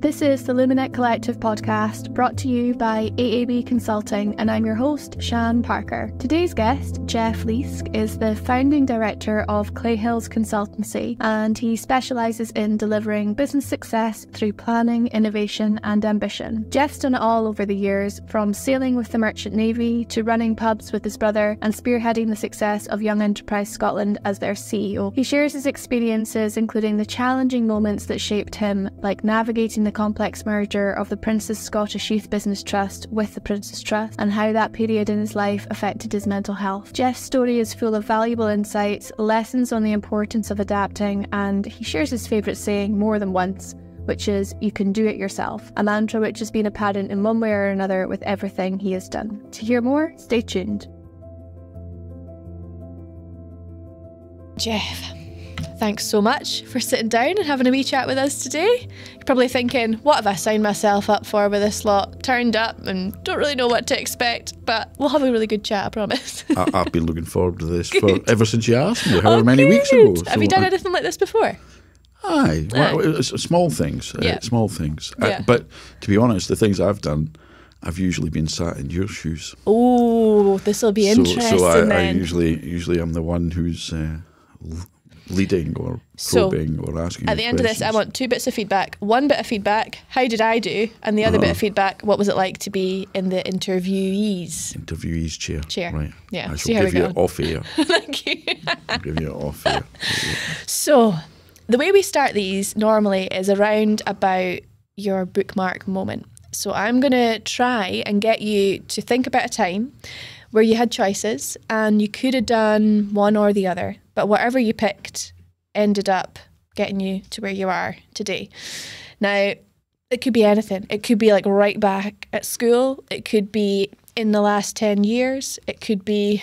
This is the Luminate Collective podcast brought to you by AAB Consulting, and I'm your host, Sian Parker. Today's guest, Geoff Leask, is the founding director of Clayhills Consultancy, and he specialises in delivering business success through planning, innovation, and ambition. Geoff's done it all over the years, from sailing with the Merchant Navy to running pubs with his brother and spearheading the success of Young Enterprise Scotland as their CEO. He shares his experiences, including the challenging moments that shaped him, like navigating the complex merger of the Prince's Scottish Youth Business Trust with the Prince's Trust and how that period in his life affected his mental health. Geoff's story is full of valuable insights, lessons on the importance of adapting, and he shares his favourite saying more than once which is you can do it yourself, a mantra which has been apparent in one way or another with everything he has done. To hear more, stay tuned. Jeff, thanks so much for sitting down and having a wee chat with us today. You're probably thinking, what have I signed myself up for with this lot? Turned up and don't really know what to expect, but we'll have a really good chat, I promise. I, have been looking forward to this for ever since you asked me, however oh, many weeks ago. Have so you done I, anything like this before? Aye, well, small things, uh, yeah. uh, small things. Uh, yeah. Uh, but to be honest, the things I've done, I've usually been sat in your shoes. Oh, this will be so, interesting. So I, I, usually, usually, I'm the one who's uh, leading or probing so, or asking. At the end questions. of this, I want two bits of feedback. One bit of feedback, how did I do? And the other uh-huh. bit of uh-huh. feedback, what was it like to be in the interviewees? Interviewees chair. Chair. Right. Yeah. I shall give you off air. Thank you. I'll give you off air. So, the way we start these normally is around about your bookmark moment. So, I'm going to try and get you to think about a time where you had choices and you could have done one or the other but whatever you picked ended up getting you to where you are today. Now, it could be anything. It could be like right back at school. It could be in the last 10 years. It could be,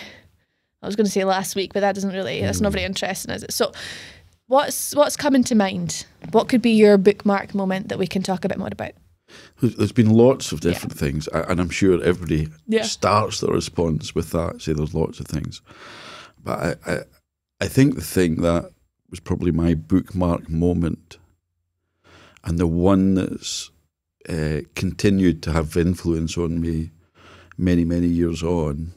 I was going to say last week, but that doesn't really, that's not mm. very interesting, is it? So, what's what's coming to mind? What could be your bookmark moment that we can talk a bit more about? There's been lots of different yeah. things, and I'm sure everybody yeah. starts their response with that. Say there's lots of things, but I, I, I think the thing that was probably my bookmark moment, and the one that's uh, continued to have influence on me many, many years on,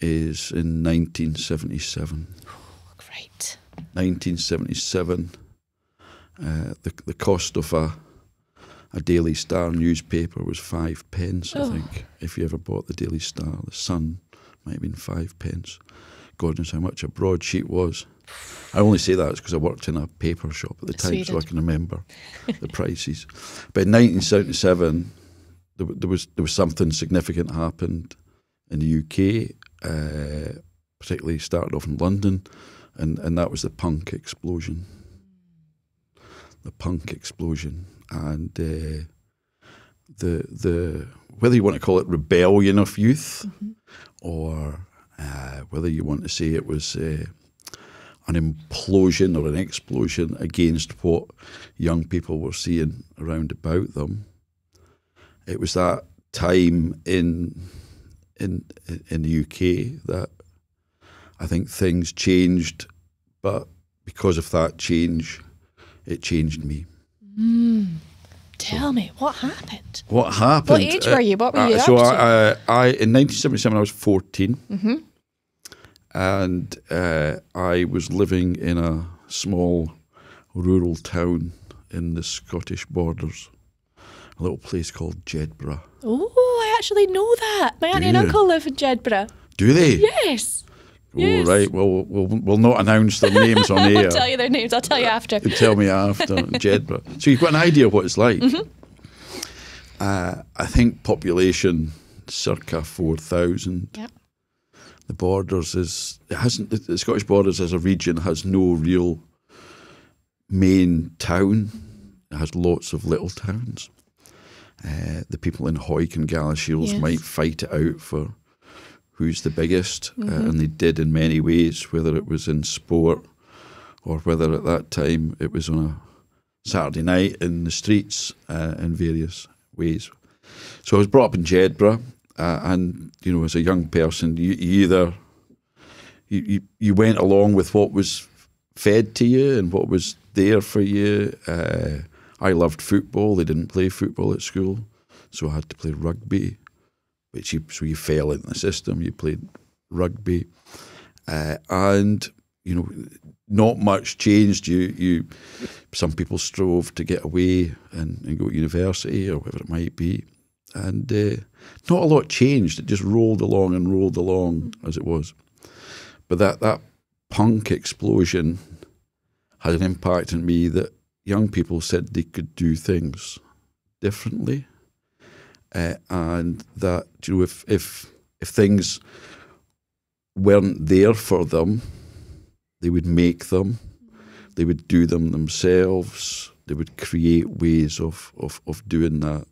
is in 1977. great. 1977. Uh, the the cost of a a Daily Star newspaper was five pence, oh. I think. If you ever bought the Daily Star, the Sun might have been five pence. God knows how much a broadsheet was. I only say that because I worked in a paper shop at the time, so I can remember the prices. But in 1977, there, there, was there was something significant happened in the UK, uh, particularly started off in London, and, and that was the punk explosion. The punk explosion, and uh, the the whether you want to call it rebellion of youth mm-hmm. or uh, whether you want to say it was uh, an implosion or an explosion against what young people were seeing around about them. It was that time in in in the UK that I think things changed, but because of that change, it changed me. Mm. Tell me what happened. What happened? What age were you? What were uh, you? so I, I, in 1977 I was 14. Mm-hmm and uh, I was living in a small rural town in the Scottish borders, a little place called Jedburgh. Oh, I actually know that. My auntie and uncle live in Jedburgh. Do they? Yes. Oh, yes. right. Well, we'll we'll not announce their names on air. I'll tell you their names. I'll tell you after. Tell me after Jedburgh. So you've got an idea of what it's like. Mm-hmm. Uh, I think population circa four thousand. Yep the borders is it hasn't the Scottish borders as a region has no real main town. It has lots of little towns. Uh, the people in Hawick and Galashiels yes. might fight it out for who's the biggest, uh, mm-hmm. uh, and they did in many ways, whether it was in sport or whether at that time it was on a Saturday night in the streets uh, in various ways. So I was brought up in Jedburgh, uh, and you know, as a young person, you, you either you, you, you went along with what was fed to you and what was there for you. Uh, I loved football. They didn't play football at school, so I had to play rugby, which you so you fell into the system. You played rugby, uh, and you know, not much changed. You you some people strove to get away and, and go to university or whatever it might be, and uh, not a lot changed. It just rolled along and rolled along as it was. But that that punk explosion had an impact on me that young people said they could do things differently, uh, and that you know if if if things weren't there for them, they would make them, they would do them themselves, they would create ways of of, of doing that,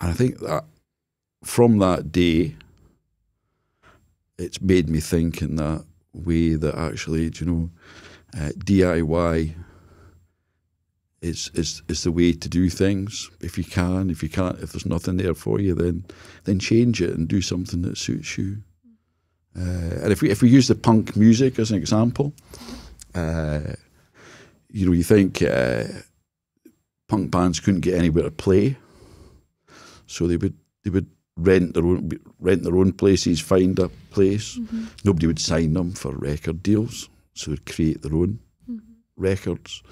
and I think that from that day, it's made me think in that way that actually, you know, uh, DIY is, is is the way to do things. If you can, if you can't, if there's nothing there for you, then then change it and do something that suits you. Uh, and if we if we use the punk music as an example, uh, you know, you think uh, punk bands couldn't get anywhere to play, so they would they would rent their own rent their own places, find a place. Mm-hmm. Nobody would sign them for record deals, so they'd create their own mm-hmm. records.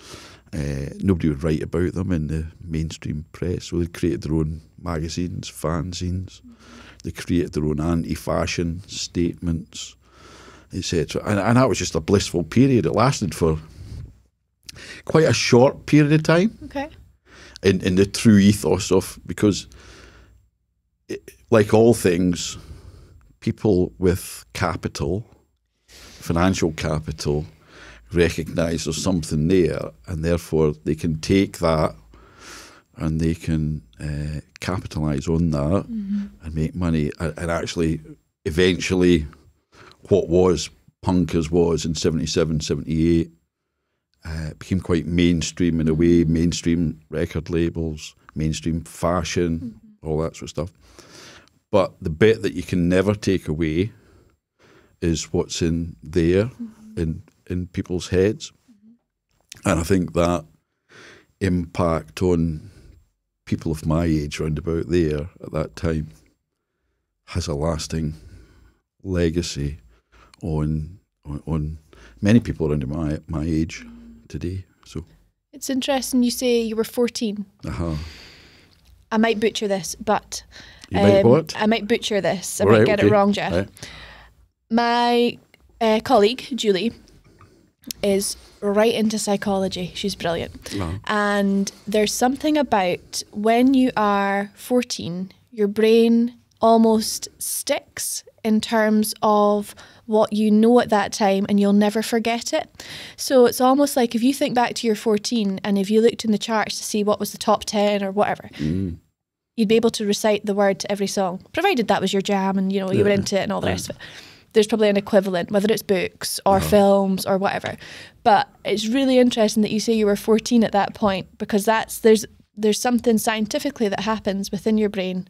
Uh, nobody would write about them in the mainstream press, so they created their own magazines, fanzines. They created their own anti-fashion statements, etc. And, and that was just a blissful period. It lasted for quite a short period of time. Okay. In in the true ethos of because, it, like all things, people with capital, financial capital recognize there's something there, and therefore they can take that and they can uh, capitalize on that mm-hmm. and make money. And, and, actually, eventually, what was punk as was in 77, 78 uh, became quite mainstream in a way, mainstream record labels, mainstream fashion, mm-hmm. all that sort of stuff. But the bit that you can never take away is what's in there mm-hmm. in in people's heads. And I think that impact on people of my age round about there at that time has a lasting legacy on on, on many people around my my age today. So it's interesting you say you were 14. Uh-huh. I might butcher this, but um, might I might butcher this. I All might get okay. it wrong, Geoff. Right. My uh, colleague Julie is right into psychology. She's brilliant. No. And there's something about when you are 14, your brain almost sticks in terms of what you know at that time and you'll never forget it. So it's almost like if you think back to your 14 and if you looked in the charts to see what was the top 10 or whatever, mm. you'd be able to recite the word to every song, provided that was your jam and you know you yeah. were into it and all the yeah. rest of it there's probably an equivalent, whether it's books or uh-huh. films or whatever. But it's really interesting that you say you were 14 at that point because that's there's there's something scientifically that happens within your brain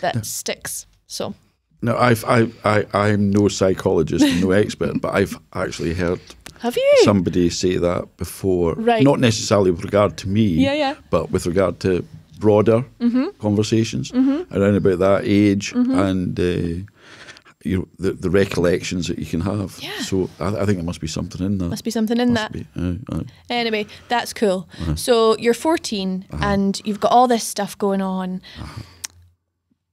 that yeah. sticks. So. No, I've, I, I, I'm no psychologist, no expert, but I've actually heard have you somebody say that before. Right. Not necessarily with regard to me. Yeah, yeah. But with regard to broader mm-hmm. conversations mm-hmm. around about that age mm-hmm. and. Uh, you know the, the recollections that you can have. Yeah. So I, I think there must be something in that. Must be something in must that. Anyway, that's cool. Uh-huh. So you're 14 uh-huh. and you've got all this stuff going on. Uh-huh.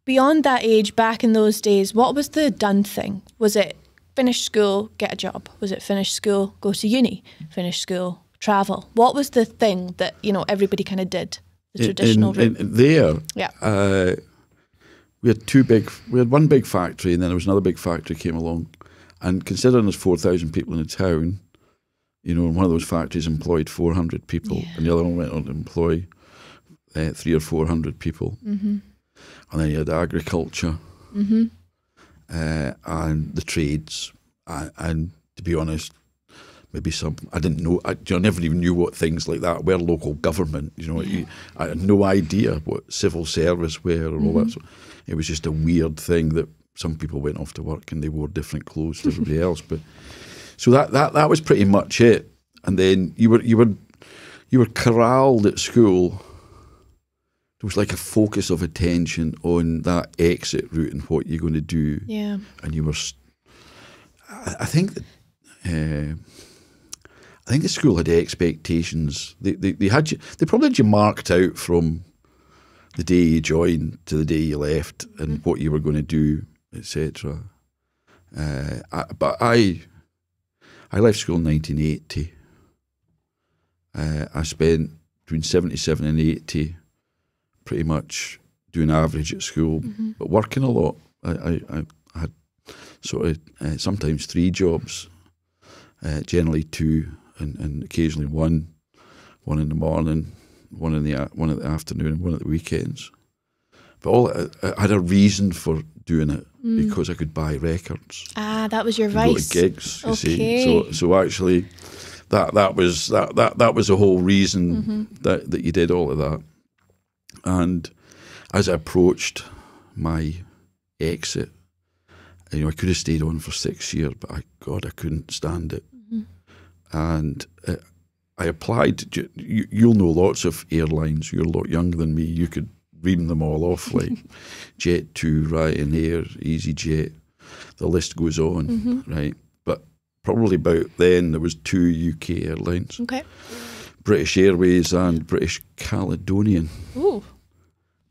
Beyond that age, back in those days, what was the done thing? Was it finish school, get a job? Was it finish school, go to uni, finish school, travel? What was the thing that you know everybody kind of did? The traditional in, route. In, there, yeah uh, we had two big, we had one big factory, and then there was another big factory came along. And considering there's four thousand people in the town, you know, one of those factories employed four hundred people, yeah. and the other one went on to employ uh, three or four hundred people. Mm-hmm. And then you had agriculture, mm-hmm. uh, and the trades, and, and, to be honest, maybe some I didn't know. I, know, never even knew what things like that were. Local government, you know, yeah. I had no idea what civil service were or mm-hmm. all that. Mm-hmm. It was just a weird thing that some people went off to work and they wore different clothes to everybody else. But so that that that was pretty much it. And then you were you were you were corralled at school. There was like a focus of attention on that exit route and what you're going to do, Yeah. and you were. I think that. Uh, I think the school had expectations. They, they, they had you. They probably had you marked out from the day you joined to the day you left, and what you were going to do, etc. Uh, but I, I left school in 1980. Uh, I spent between 77 and 80 pretty much doing average at school, but working a lot. I, I, I had sort of uh, sometimes three jobs, uh, generally two, and, and occasionally one, one in the morning, one in the one at the afternoon, and one at the weekends. But all I, I had a reason for doing it because I could buy records Ah, that was your and go to gigs. You see, Okay. so so actually, that that was that that that was the whole reason Mm-hmm. that that you did all of that. And as I approached my exit, you know, I could have stayed on for six years, but I God, I couldn't stand it. And uh, I applied. to- You, you'll know lots of airlines. You're a lot younger than me. You could ream them all off like Jet2, Ryanair, EasyJet. The list goes on, Mm-hmm. right? But probably about then there was two UK airlines, Okay. British Airways and British Caledonian. Ooh.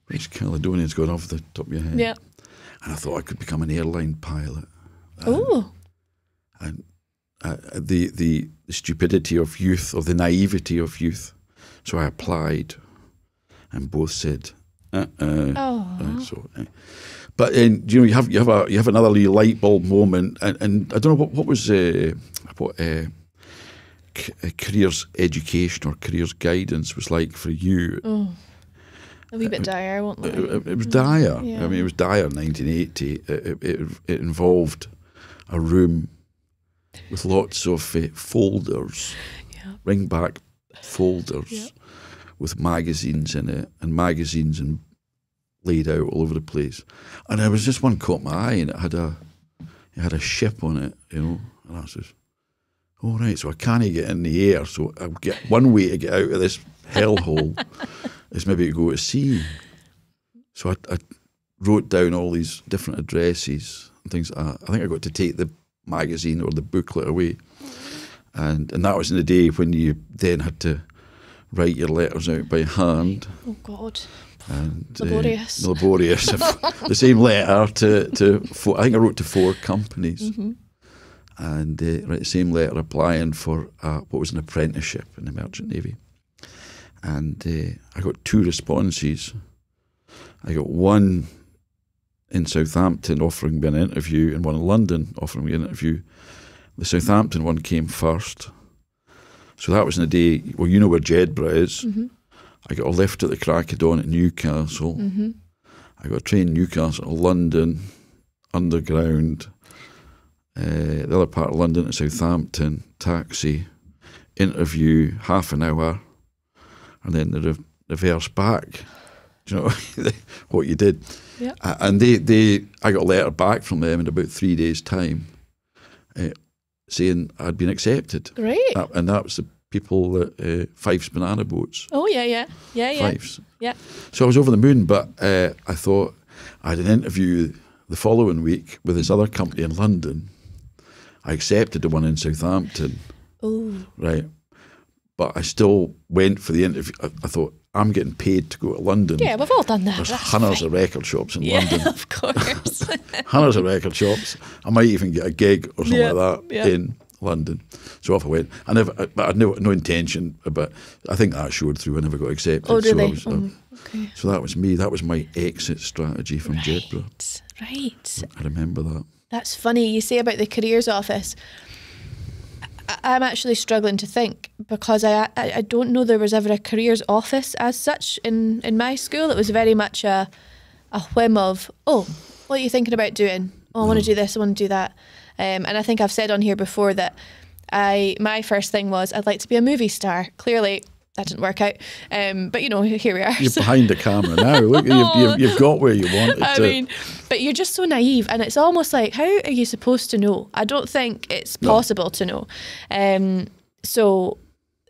British Caledonian's gone off the top of your head. Yeah. And I thought I could become an airline pilot. Ooh. and uh, the, the stupidity of youth or the naivety of youth. So I applied, and both said, uh, uh, Oh. uh, so, uh, but then you know you have you have a you have another light bulb moment, and, and I don't know what what was uh, what uh, c- uh, careers education or careers guidance was like for you. Oh. A wee bit dire, I won't lie. It, was dire. Yeah. I mean, it was dire. in 1980. It, it, it, it involved a room with lots of uh, folders, Yeah. ring back folders Yeah. with magazines in it, and magazines and laid out all over the place. And there was this one caught my eye, and it had a it had a ship on it, you know. And I was just, all right, so I can't get in the air. So I get one way to get out of this hellhole is maybe to go to sea. So I, I wrote down all these different addresses and things like. I think I got to take the magazine or the booklet away. And and that was in the day when you then had to write your letters out by hand. Oh, God. And, uh, Laborious. laborious. the same letter to, to four, I think I wrote to four companies. Mm-hmm. And uh, write the same letter applying for uh, what was an apprenticeship in the Merchant Navy. And uh, I got two responses. I got one in Southampton offering me an interview, and one in London offering me an interview. The Southampton one came first. So that was in the day, well, you know where Jedburgh is. Mm-hmm. I got a lift at the crack of dawn at Newcastle. Mm-hmm. I got a train in Newcastle to London, underground, uh, the other part of London to Southampton, taxi, interview, half an hour, and then the re- reverse back. You know what you did? Yeah. Uh, and they, they, I got a letter back from them in about three days' time, uh, saying I'd been accepted. Great. That, and that was the people that uh, Fyffes Banana Boats. Oh, yeah, yeah. Yeah, yeah. Fyffes. Yeah. So I was over the moon, but uh, I thought I had an interview the following week with this other company in London. I accepted the one in Southampton, Oh, right? But I still went for the interview. I, I thought I'm getting paid to go to London. yeah, we've all done that. There's That's hundreds fine. of record shops in Yeah, London. of course. hundreds of record shops. I might even get a gig or something Yeah, like that yeah. in London. So off I went. I never, but I had no, no intention. But I think that showed through. I never got accepted. oh, do so was, uh, Oh, okay. so that was me. That was my exit strategy from Jedburgh. Right. Right. I remember that. That's funny. You say about the careers office. I- I'm actually struggling to think because I, I I don't know there was ever a careers office as such in in my school. It was very much a a whim of oh, what are you thinking about doing? Oh, I want to do this. I want to do that. Um, and I think I've said on here before that I my first thing was I'd like to be a movie star. Clearly. That didn't work out, um, but you know here we are. You're So- behind the camera now. Look, you've, you've, you've got where you wanted I to. mean, but you're just so naive, and it's almost like, how are you supposed to know? I don't think it's No. possible to know. Um, so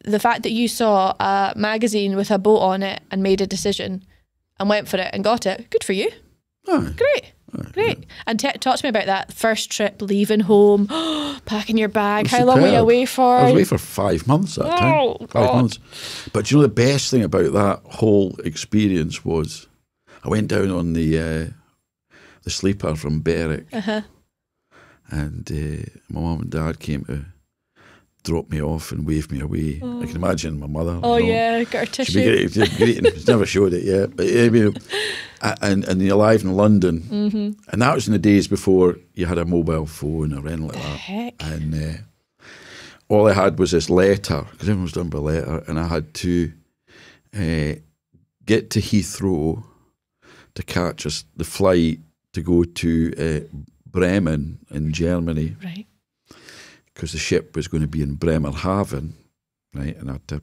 the fact that you saw a magazine with a boat on it and made a decision and went for it and got it, good for you. Aye. Great. Great. And talk to me about that first trip, leaving home, packing your bag. How long were you away for? I was away for five months that Oh, time. Five God. months. But you know the best thing about that whole experience was I went down on the uh, the sleeper from Berwick, Uh-huh. and uh, my mum and dad came to drop me off and wave me away. I can imagine my mother. Oh, you know, yeah, got her tissue. She'd be great. She's never showed it yet. But anyway, a- and and you're live in London, Mm-hmm. and that was in the days before you had a mobile phone or anything like that. Heck. And uh, all I had was this letter because everyone was done by letter, and I had to uh, get to Heathrow to catch us the flight to go to uh, Bremen in Germany Right. Because the ship was going to be in Bremerhaven, right? And I had to,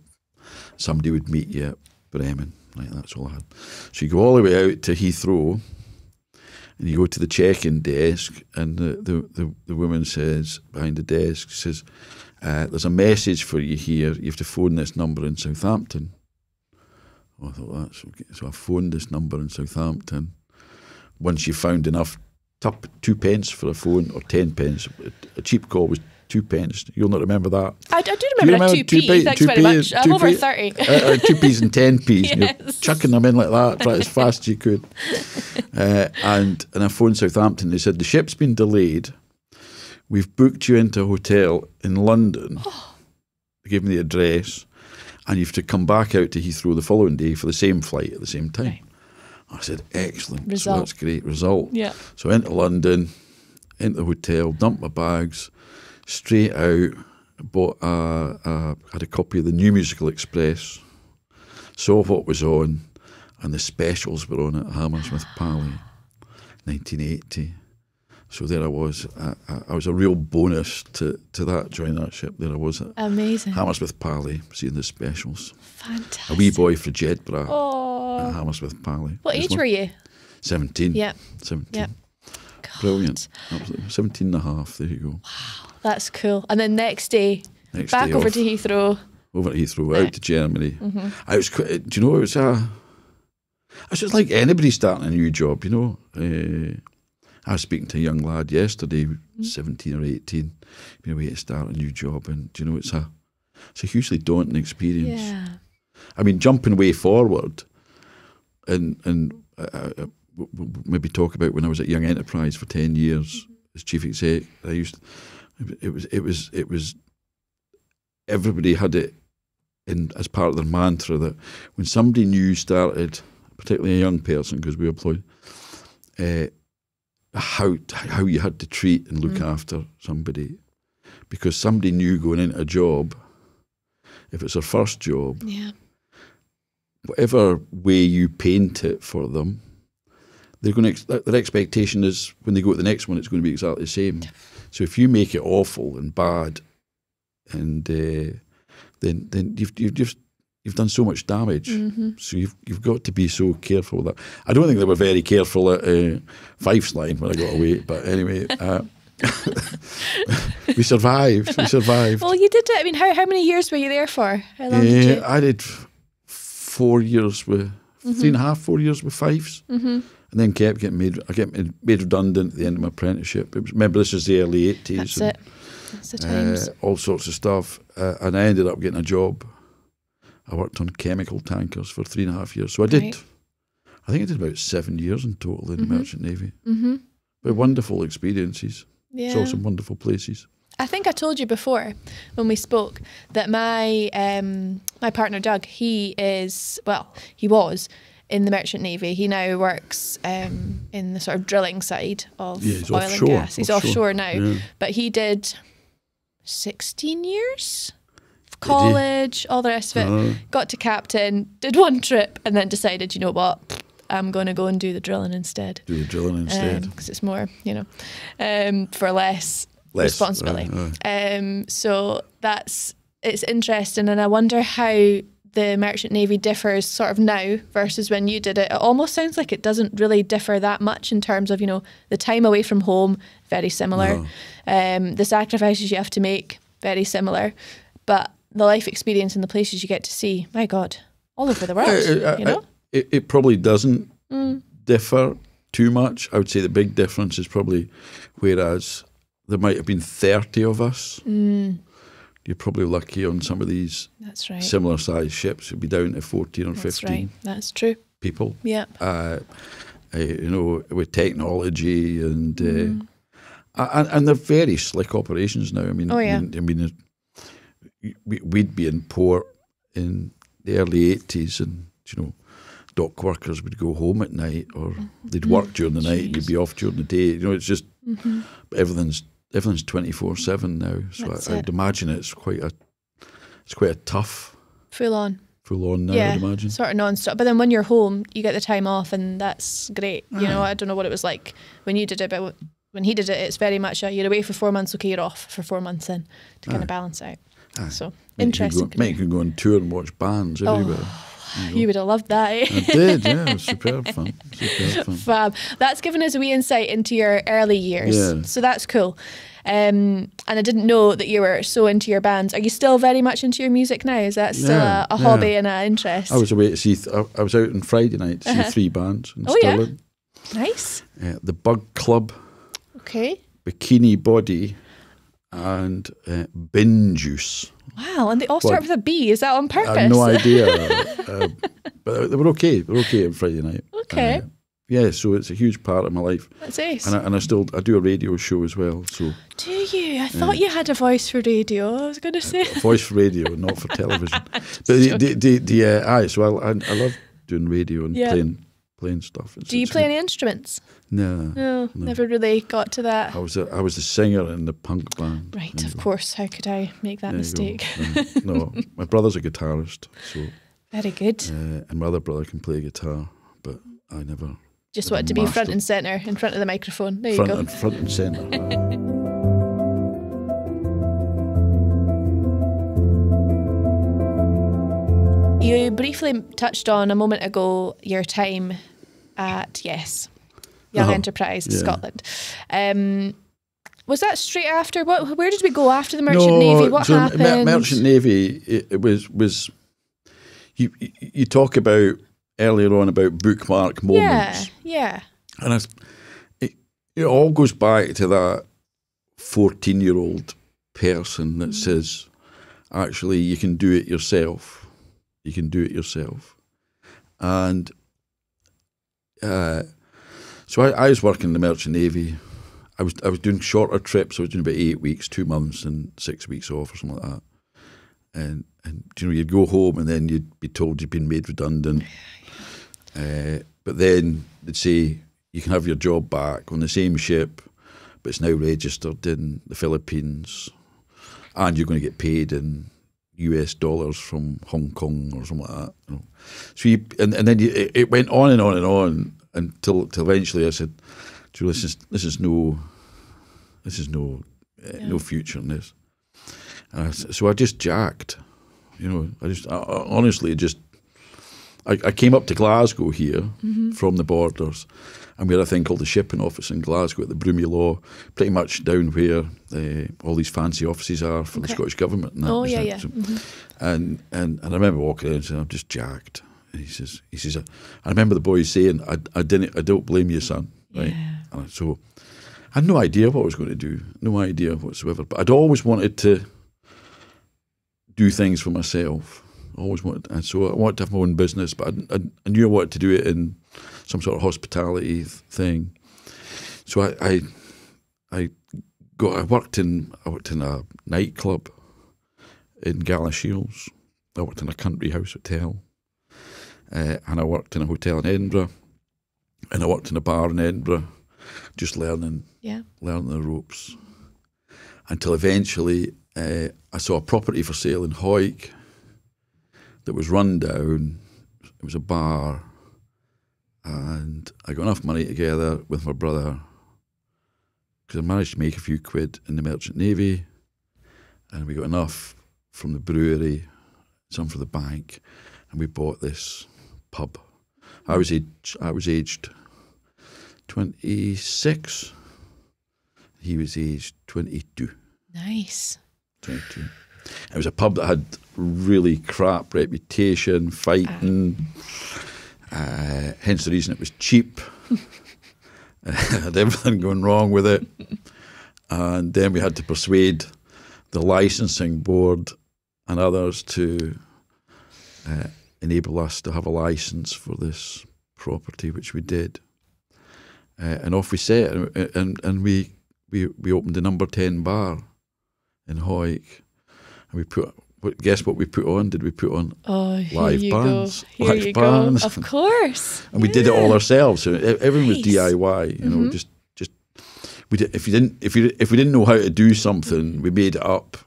somebody would meet you at Bremen, right? That's all I had. So you go all the way out to Heathrow, and you go to the check-in desk, and the the, the, the woman says behind the desk says, uh, "There's a message for you here. You have to phone this number in Southampton." Oh, I thought that's okay. So I phoned this number in Southampton. Once you found enough, two pence for a phone or ten pence. A cheap call was two pence. You'll not remember that. I, I do remember, remember a 2p. Thanks two very p- much. I'm two over p- 30. uh, uh, two p's and ten p's. and You're chucking them in like that, right, as fast as you could. Uh, and and I phoned Southampton. They said the ship's been delayed. We've booked you into a hotel in London. They gave me the address, and you have to come back out to Heathrow the following day for the same flight at the same time. Right. I said, excellent. Result. So that's great result. yeah. So into London, into the hotel, dumped my bags, straight out, bought a, a had a copy of the New Musical Express, saw what was on, and the specials were on at Hammersmith Pally, 1980. So there I was. I, I, I was a real bonus to, to that, joining that ship. There I was at Amazing. Hammersmith Pally, seeing the specials. Fantastic. A wee boy for Jedburgh Oh. at Hammersmith Pally. What age Just were you? 17. Yeah. 17. Yeah. Brilliant. Absolutely. 17 and a half. There you go. That's cool. And then next day, Next back day over off, to Heathrow. over to Heathrow, out to Germany. Mm-hmm. I was do you know, it was a, it's just like anybody starting a new job, you know. Uh, I was speaking to a young lad yesterday, Mm-hmm. 17 or 18, been away to start a new job. And, do you know, it's a, it's a hugely daunting experience. Yeah. I mean, jumping way forward, and and uh, uh, maybe talk about when I was at Young Enterprise for ten years as chief exec. I used it was it was it was everybody had it in as part of their mantra that when somebody new started, particularly a young person, because we employed. Uh, how how you had to treat and look Mm. after somebody, because somebody new going into a job, if it's their first job, Yeah. whatever way you paint it for them, they're going to ex- their expectation is when they go to the next one, it's going to be exactly the same. So if you make it awful and bad, and uh, then then you've you've just you've done so much damage. Mm-hmm. So you've you've got to be so careful with that. I don't think they were very careful at uh, Fyffes line when I got away, but anyway. Uh, we survived. We survived. Well, you did it. I mean, how, how many years were you there for? How long did you? I did four years with three and a half, four years with Fyffes, Mm-hmm. And then kept getting made. I get made, redundant at the end of my apprenticeship. It was, remember, this was the early eighties. That's it. That's the times. Uh, all sorts of stuff, uh, and I ended up getting a job. I worked on chemical tankers for three and a half years. So I did. Right. I think I did about seven years in total in Mhm. the merchant navy. mm-hmm. But wonderful experiences. Yeah. Saw some wonderful places. I think I told you before when we spoke that my um, my partner Doug, he is well, he was in the merchant navy. He now works um, in the sort of drilling side of Yeah, oil offshore, and gas. He's offshore, offshore, now, yeah. but he did sixteen years of college, all the rest of it. Uh, Got to captain, did one trip, and then decided, you know what, I'm going to go and do the drilling instead. do the drilling instead. Because it's more, you know, um, for less Less, responsibility. uh, uh. Um, so that's it's interesting, and I wonder how the merchant navy differs sort of now versus when you did it. It almost sounds like it doesn't really differ that much in terms of you know the time away from home, very similar. Um, the sacrifices you have to make, very similar, but the life experience and the places you get to see, my God, all over the world, Uh, uh, you know? It, it probably doesn't Mm. differ too much. I would say the big difference is probably whereas there might have been 30 of us, Mm, you're probably lucky on some of these that's right. similar sized ships, it'd be down to 14 or That's 15 right. That's true. people. Yeah. Uh, uh, you know, with technology and uh, Mm. and, and they're very slick operations now. I mean, Oh, yeah. I mean, I mean, we, we'd be in port in the early eighties, and you know, dock workers would go home at night, or they'd work during the night, and you'd be off during the day. You know, it's just Mm-hmm. everything's everything's twenty four seven now. So That's I, I'd imagine it's quite a it's quite a tough Full on. full on now. yeah. I'd imagine. Sort of non stop. But then when you're home, you get the time off, and that's great. You know, I don't know what it was like when you did it, but when he did it, it's very much a you're away for four months, okay, you're off for four months then to kind of balance out. So Mate, interesting. You could, go, mate, you go on tour and watch bands Oh. You would have loved that. Eh? I did, yeah. It was superb fun. Superb fun. Fab. That's given us a wee insight into your early years. Yeah. So that's cool. Um, and I didn't know that you were so into your bands. Are you still very much into your music now? Is that still Yeah, a, a yeah. hobby and an interest? I was away to see. Th- I I was out on Friday night to see three bands in Oh, yeah? Nice. Uh, the Bug Club, Okay. Bikini Body, and uh, Bin Juice. Wow. And they all start with a B. Is that on purpose? I have no idea, uh, but they were okay. They were okay on Friday night. Okay. Uh, yeah, so it's a huge part of my life, That's ace. and I, and I still I do a radio show as well. So Do you? I thought you had a voice for radio. I was going to say. voice for radio, not for television. but the the, the, the uh, aye, so I, I I love doing radio and Yeah. playing playing stuff. It's- Do you play good. any instruments? No. No, never really got to that. I was a, I was the singer in the punk band. Right, There of course. How could I make that There mistake? Uh, no, my brother's a guitarist, so Very good. uh, and my other brother can play guitar, but I never Just wanted to be front and centre in front of the microphone. There front you go. and front and centre. You briefly touched on a moment ago your time at Yes, Young Uh-huh. Enterprise, Yeah. Scotland. Um, was that straight after? What? Where did we go after the Merchant Navy? What so happened? Mer- Merchant Navy it, it was was you you talk about earlier on about bookmark moments, yeah, yeah. and it it all goes back to that fourteen year old person that says, actually, you can do it yourself. You can do it yourself, and uh, so I, I was working in the Merchant Navy. I was I was doing shorter trips. I was doing about eight weeks, two months, and six weeks off, or something like that. And and you know you'd go home, and then you'd be told you'd been made redundant. Uh, but then they'd say you can have your job back on the same ship, but it's now registered in the Philippines, and you're going to get paid in US dollars from Hong Kong or something like that. You know. So you, and, and then you, it, it went on and on and on until, till eventually I said, Julie, this is this is no, this is no, uh, no future in this. And I so I just jacked, you know. I just I, I honestly just I, I came up to Glasgow here from the borders, and we had a thing called the shipping office in Glasgow at the Broomielaw, pretty much down where uh, all these fancy offices are for the Scottish government. And that Oh, yeah, it. yeah. So- And, and and I remember walking in and saying, "I'm just jacked." And he says, "He says, I remember the boy saying, I, I didn't, I don't blame you, son." Right. And so I had no idea what I was going to do, no idea whatsoever. But I'd always wanted to do things for myself. Always wanted, and so I wanted to have my own business, but I, I, I knew I wanted to do it in some sort of hospitality th- thing. So I, I, I got. I worked in. I worked in a nightclub in Galashiels. I worked in a country house hotel, uh, and I worked in a hotel in Edinburgh, and I worked in a bar in Edinburgh, just learning yeah. learning the ropes until eventually uh, I saw a property for sale in Hawick that was run down. It was a bar, and I got enough money together with my brother because I managed to make a few quid in the Merchant Navy, and we got enough from the brewery, some for the bank, and we bought this pub. I was aged, I was aged twenty six. He was aged 22. Nice. 22. It was a pub that had really crap reputation, fighting. Uh, hence the reason it was cheap. had everything going wrong with it. And then we had to persuade the licensing board and others to uh, enable us to have a license for this property, which we did. Uh, and off we set, and, and, and we, we, we opened the number 10 bar in Hawick. And we put, what- guess what we put on? Did we put on? Oh, Live bands. Live bands. go. Of course. And we did it all ourselves. So everything was Nice. DIY. You know, just just we did, if you didn't if you if we didn't know how to do something, we made it up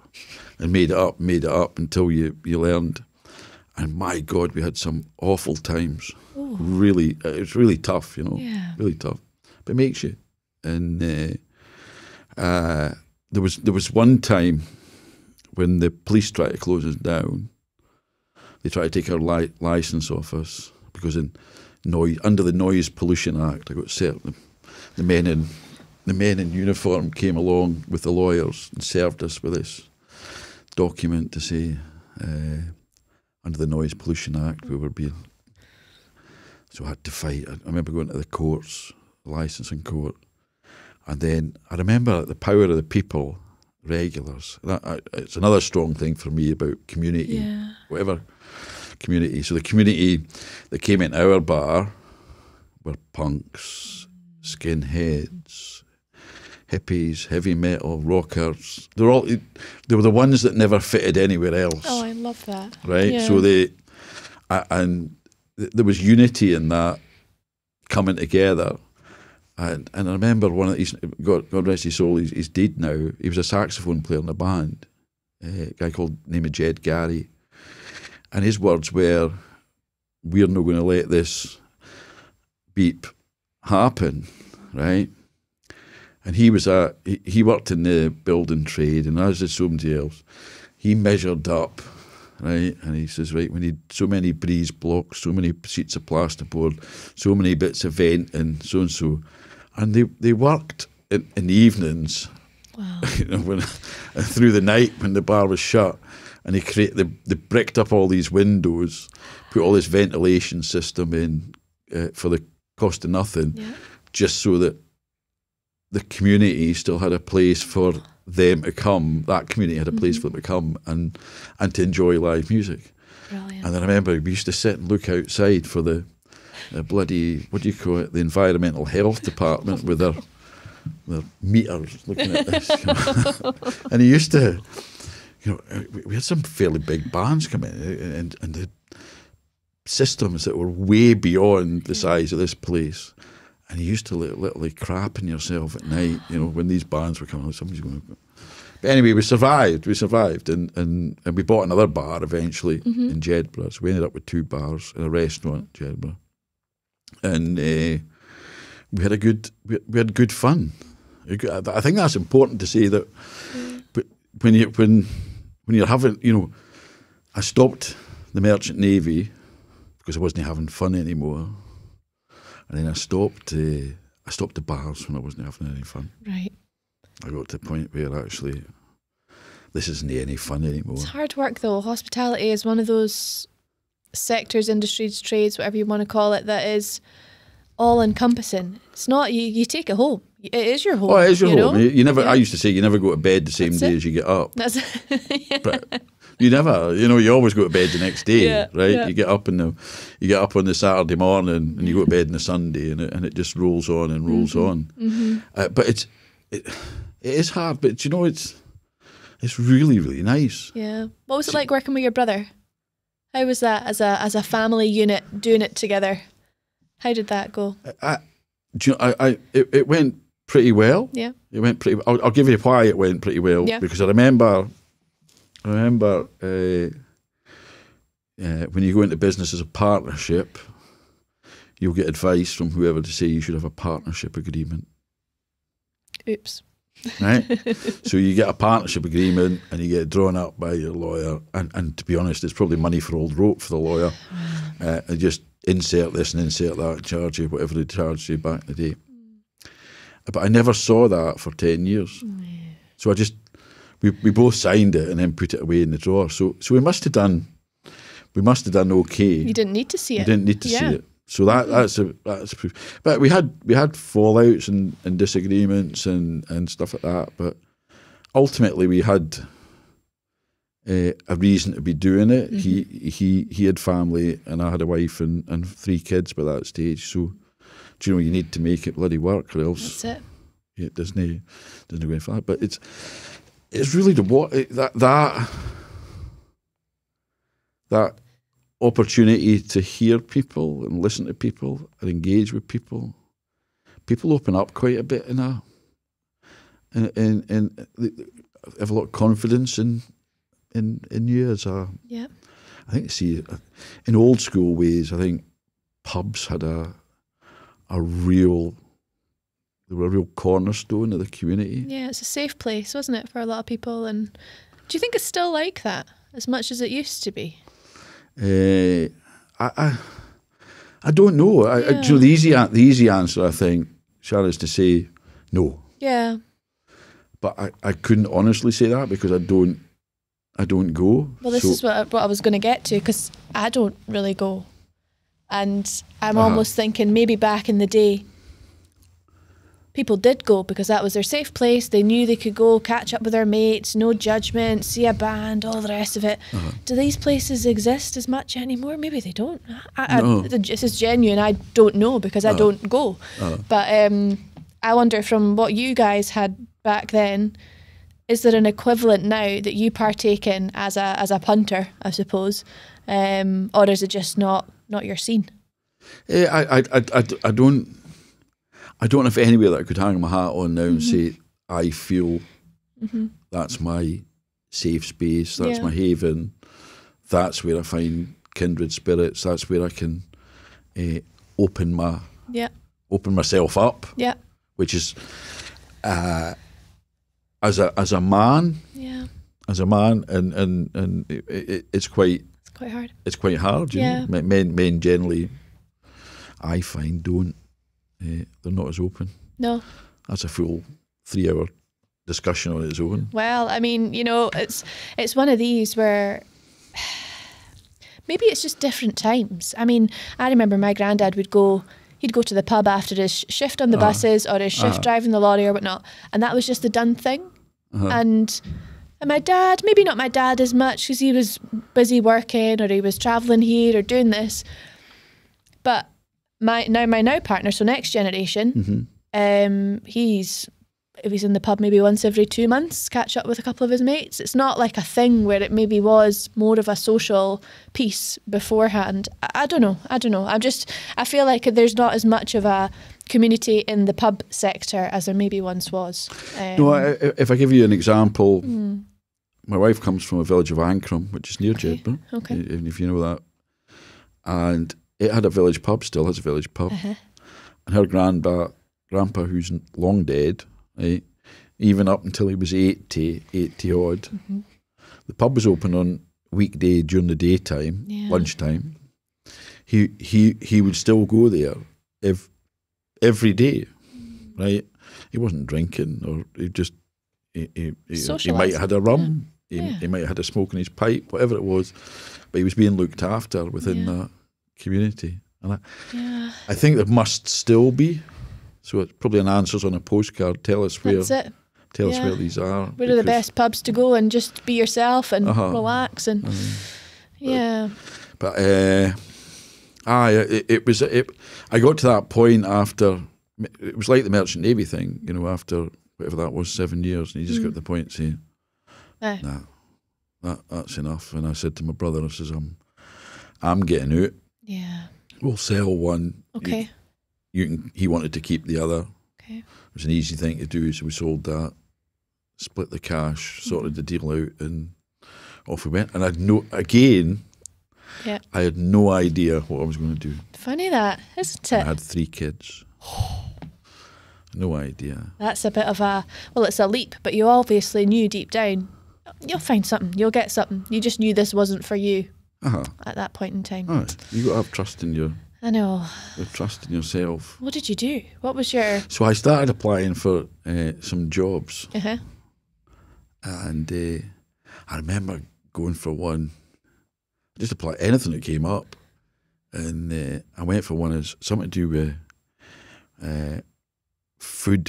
and made it up, made it up until you you learned. And my God, we had some awful times. Really, uh, it was really tough. You know, Yeah. really tough. But it makes you. And uh, uh, there was there was one time when the police tried to close us down. They tried to take our li- license off us because in noise under the Noise Pollution Act, I got certain the men in the men in uniform came along with the lawyers and served us with this document to say uh, under the Noise Pollution Act we were being so I had to fight. I I remember going to the courts, licensing court, and then I remember the power of the people, regulars. That, I, it's another strong thing for me about community Yeah. whatever community. So the community that came in our bar were punks, skinheads, hippies, heavy metal, rockers. They're all they were the ones that never fitted anywhere else, Oh, I love that. right? yeah. So they and there was unity in that coming together. And, and I remember one of these, God, God rest his soul, he's, he's dead now. He was a saxophone player in the band, eh, a guy called name of Jed Gary. And his words were, We're not going to let this beep happen, right? And he was a he, he worked in the building trade, and as did somebody else, he measured up, right? And he says, right, we need so many breeze blocks, so many sheets of plasterboard, so many bits of vent, and so and so, and they they worked in, in the evenings Wow. you know, when, through the night when the bar was shut, and they create they, they bricked up all these windows, put all this ventilation system in uh, for the cost of nothing, Yeah. just so that the community still had a place for them to come. That community had a place for them to come and and to enjoy live music. Brilliant. And I remember we used to sit and look outside for the, the bloody what do you call it, the environmental health department with their their meters looking at this. and he used to, you know, we- had some fairly big bands come in, uh, and and the systems that were way beyond the size of this place. And you used to li- literally crapping yourself at night, you know, when these bands were coming. Somebody's going. But anyway, we survived. We survived, and and, and we bought another bar eventually in Jedburgh. So we ended up with two bars and a restaurant in Jedburgh, and uh, we had a good we, we had good fun. I think that's important to say that. But when you when when you're having, you know, I stopped the merchant navy because I wasn't having fun anymore, and then I stopped. Uh, I stopped the bars when I wasn't having any fun. Right. I got to the point where actually this isn't any fun anymore. It's hard work though. Hospitality is one of those sectors, industries, trades, whatever you want to call it, that is all encompassing. It's not you, you take it home. It is your home. Oh, it is your you home. know? You, you never. Yeah. I used to say you never go to bed the same That's day it. as you get up. That's yeah. But you never. You know, you always go to bed the next day, Yeah, right? yeah. You get up in the, you get up on the Saturday morning and you go to bed on the Sunday, and it, and it just rolls on and rolls Mm-hmm. on. Uh, but it's, it, it is hard. But you know, it's, it's really really nice. yeah. What was it like working with your brother? How was that as a as a family unit doing it together? How did that go? I, do you know, I, I it, it went pretty well. Yeah. It went pretty. I'll, I'll give you why it went pretty well Yeah. because I remember, remember uh, uh, when you go into business as a partnership, you'll get advice from whoever to say you should have a partnership agreement, Oops. right? so you get a partnership agreement and you get drawn up by your lawyer, and, and to be honest, it's probably money for old rope for the lawyer. Uh, and just insert this and insert that, and charge you whatever they charged you back in the day. But I never saw that for ten years. So I just we we both signed it and then put it away in the drawer. So so we must have done we must have done okay. You didn't need to see it. didn't need to Yeah. see it. So that that's a that's a proof. But we had we had fallouts and, and disagreements and, and stuff like that. But ultimately, we had uh, a reason to be doing it. He he he had family, and I had a wife and, and three kids by that stage. So, do you know you need to make it bloody work, or else That's it. it doesn't doesn't go any far. But it's it's really the what that that that opportunity to hear people and listen to people and engage with people. People open up quite a bit in a and and, and they have a lot of confidence in in in you as a. Uh, yeah. I think see in old school ways. I think pubs had a a real they were a real cornerstone of the community. Yeah, it's a safe place, wasn't it, for a lot of people? And do you think it's still like that as much as it used to be? Uh, I, I I don't know. I, I, Yeah. so the easy the easy answer I think, Sian, is to say no. Yeah. But I, I couldn't honestly say that because I don't I don't go. Well, this So- is what I, what I was going to get to because I don't really go, and I'm Uh-huh. almost thinking maybe back in the day, people did go because that was their safe place. They knew they could go catch up with their mates, no judgment, see a band, all the rest of it. Uh-huh. Do these places exist as much anymore? Maybe they don't. I, I, No. this is genuine. I don't know because I Uh-huh. don't go. Uh-huh. But um, I wonder from what you guys had back then, is there an equivalent now that you partake in as a as a punter, I suppose, um, or is it just not not your scene? Eh, I, I, I, I don't I don't have anywhere that I could hang my hat on now and Mm-hmm. say I feel that's my safe space, that's Yeah. my haven, that's where I find kindred spirits, that's where I can uh, open my Yeah, open myself up, yeah, which is uh, as a as a man, yeah. as a man, and and and it, it, it's quite It's quite hard. it's quite hard. Yeah. know? Men men generally, I find don't uh, they're not as open. No, That's a full three hour discussion on its own. well, I mean, you know, it's it's one of these where. Maybe it's just different times. I mean, I remember my granddad would go, he'd go to the pub after his sh- shift on the ah. buses or his shift ah. driving the lorry or whatnot, and that was just the done thing. Uh-huh. And and my dad, maybe not my dad as much because he was busy working or he was traveling here or doing this. But my now my now partner, so next generation, um, he's if he's in the pub maybe once every two months, catch up with a couple of his mates. It's not like a thing where it maybe was more of a social piece beforehand. I, I don't know. I don't know. I'm just I feel like there's not as much of a community in the pub sector as there maybe once was. Um, No, I, if I give you an example, my wife comes from a village of Ancrum, which is near Okay, Jedburgh, okay. if you know that. And it had a village pub, still has a village pub. Uh-huh. And her grandpa, grandpa, who's long dead, right, even up until he was 80, 80 odd, Mm-hmm. the pub was open on weekday during the daytime, Yeah. lunchtime. He he he would still go there ev- every day, right? He wasn't drinking, or he just he, he, he, he might have had a rum, he, Yeah. he might have had a smoke in his pipe, whatever it was, but he was being looked after within Yeah. that community, and I, Yeah, I think there must still be. So it's probably an answers on a postcard. Tell us where, that's it. tell us where these are. Where are the best pubs to go and just be yourself and Uh-huh. relax and yeah, But uh, aye, it, it was. It, I got to that point after. It was like the merchant navy thing, you know. After whatever that was, seven years, and you just got to the point saying, Aye. "Nah, that that's enough." And I said to my brother, "I says, I'm, I'm getting out. Yeah. We'll sell one. Okay, You, can." He wanted to keep the other. okay. It was an easy thing to do, so we sold that, split the cash, sorted the deal out, and off we went. And I'd no again. Yeah. I had no idea what I was going to do. Funny that, isn't it? I had three kids. No idea. That's a bit of a well, it's a leap, but you obviously knew deep down you'll find something, you'll get something. You just knew this wasn't for you Uh-huh. at that point in time. You got to have trust in your I know. have trust in yourself. What did you do? What was your? So I started applying for uh, some jobs, Uh-huh. and uh, I remember going for one. Just apply anything that came up, and uh, I went for one as something to do with food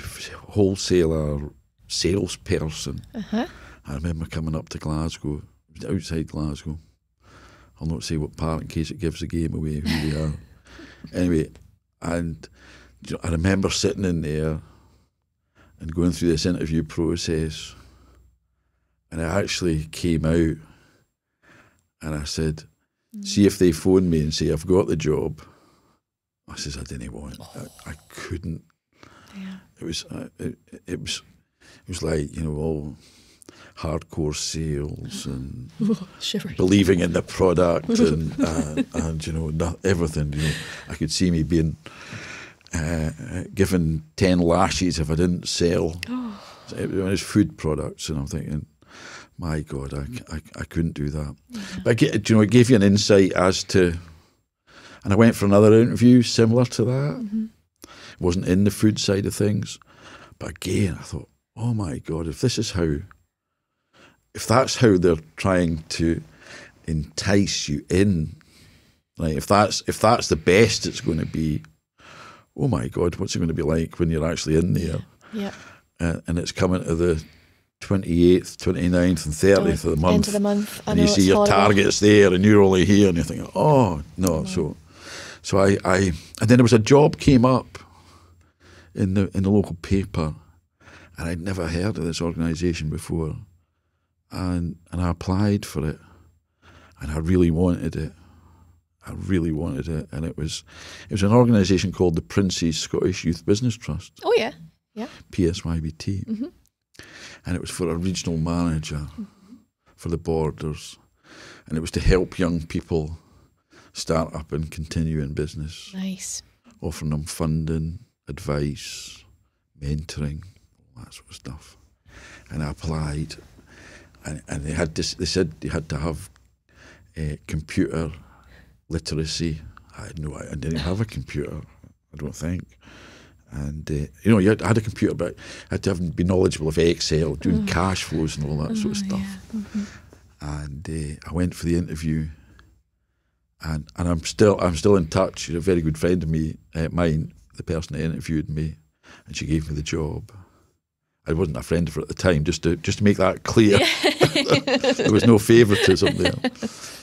wholesaler salesperson. Uh-huh. I remember coming up to Glasgow, outside Glasgow. I'll not say what part in case it gives the game away who they are. anyway, and you know, I remember sitting in there and going through this interview process, and I actually came out and I said, "See if they phone me and say I've got the job." I says I didn't want. I, I couldn't. Yeah. It was. Uh, it, it was. It was like you know all hardcore sales and believing in the product and uh, and you know not everything. You know, I could see me being uh, given ten lashes if I didn't sell. It was food products, and I'm thinking, my God, I, I, I couldn't do that. But I get, you know, it gave you an insight as to, and I went for another interview similar to that. It wasn't in the food side of things, but again, I thought, oh my God, if this is how, if that's how they're trying to entice you in, like if that's if that's the best it's going to be, oh my God, what's it going to be like when you're actually in there? Yeah. uh, and it's coming to the 28th, 29th, and 30th of the month. End of the month. I and you see your horrible. targets there, and you're only here, and you think, oh no. So, so I, I, and then there was a job came up in the in the local paper, and I'd never heard of this organisation before, and and I applied for it, and I really wanted it. I really wanted it, and it was it was an organisation called the Prince's Scottish Youth Business Trust. Oh yeah. Yeah. PSYBT. Mm-hmm. And it was for a regional manager for the borders. And it was to help young people start up and continue in business, Nice. offering them funding, advice, mentoring, all that sort of stuff. And I applied, and, and they had this, they said they had to have uh, computer literacy. I had no, I didn't have a computer, I don't think. And uh, you know, you had, I had a computer, but I had to have, be knowledgeable of Excel, doing cash flows and all that sort of stuff. And uh, I went for the interview, and and I'm still I'm still in touch. She's a very good friend of me, uh, mine, the person that interviewed me, and she gave me the job. I wasn't a friend of her at the time, just to just to make that clear. there was no favouritism there.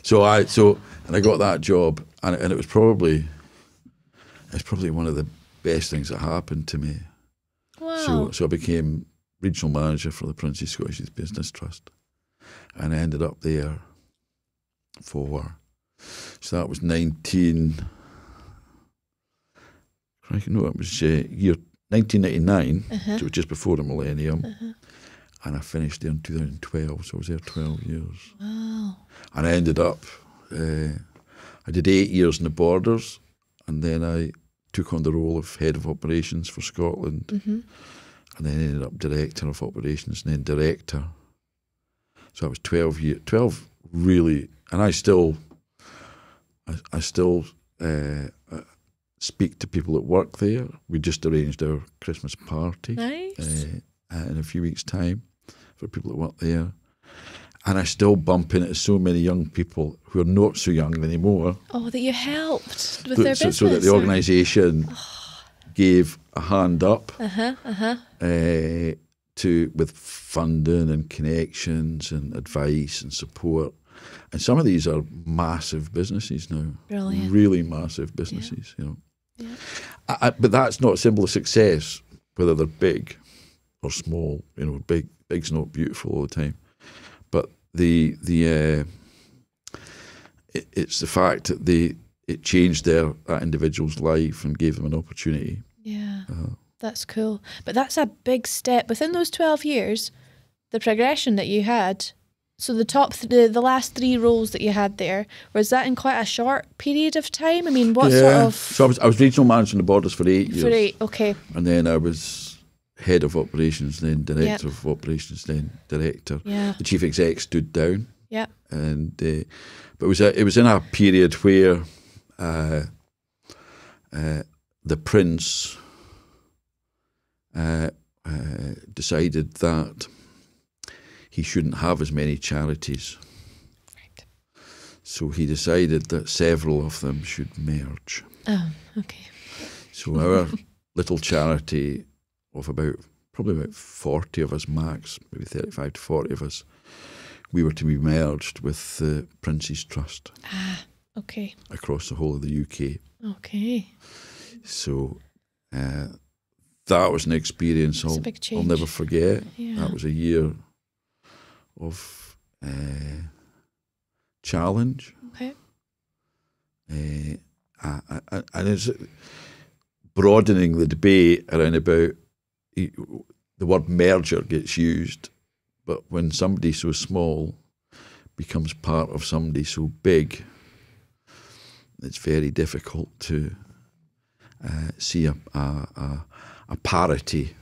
So I so and I got that job, and and it was probably it's probably one of the best things that happened to me. Wow. So so I became regional manager for the Prince's Scottish Youth Business Trust, and I ended up there for so that was nineteen. I know it was uh, year nineteen ninety nine, Uh-huh. so it was just before the millennium, and I finished there in two thousand twelve. So I was there twelve years, wow. and I ended up. Uh, I did eight years in the borders, and then I took on the role of head of operations for Scotland Mm-hmm. and then ended up director of operations and then director. So I was twelve year, twelve really, and I still, I, I still uh, speak to people that work there. We just arranged our Christmas party Nice. uh, uh, in a few weeks' time for people that work there, and I still bump into so many young people who are not so young anymore. oh, that you helped with so, their so- business. so that the organisation gave a hand up Uh huh. Uh to with funding and connections and advice and support. And some of these are massive businesses now, Brilliant. really massive businesses. You know, Yeah. I, I, but that's not a symbol of success, whether they're big or small. You know, big big's not beautiful all the time, but the the uh, it, it's the fact that they it changed their that individual's life and gave them an opportunity. Yeah. Uh, That's cool. But that's a big step within those 12 years, the progression that you had. So the top, th- the, the last three roles that you had there, was that in quite a short period of time? I mean, what sort of. So I was, I was regional manager in the borders for eight years. For eight, okay. And then I was head of operations, then director of operations, then director. Yeah. The chief exec stood down, Yeah. and uh, but it was a, it was in a period where uh, uh, the prince uh, uh, decided that he shouldn't have as many charities. Right. So he decided that several of them should merge. Oh, okay. So our little charity of about probably about forty of us max, maybe thirty-five to forty of us, we were to be merged with the Prince's Trust Ah, okay. across the whole of the UK. Okay. So uh, that was an experience I'll, I'll never forget. Yeah. That was a year of uh, challenge. Okay. Uh, I, I, and it's broadening the debate around about the word merger gets used, but when somebody so small becomes part of somebody so big, it's very difficult to uh, see a, a, a, a parity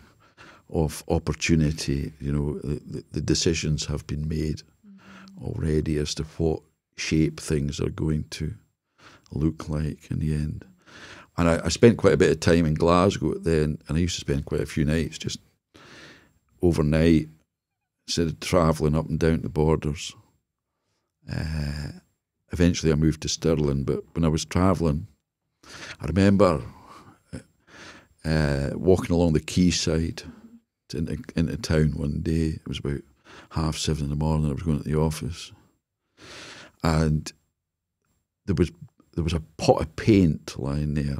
of opportunity. You know, the, the decisions have been made already as to what shape things are going to look like in the end. And I, I spent quite a bit of time in Glasgow then, and I used to spend quite a few nights just overnight instead of travelling up and down the borders. Uh, eventually, I moved to Stirling, but when I was travelling, I remember uh, walking along the quayside into, into town one day. It was about half seven in the morning. I was going to the office, and there was there was a pot of paint lying there,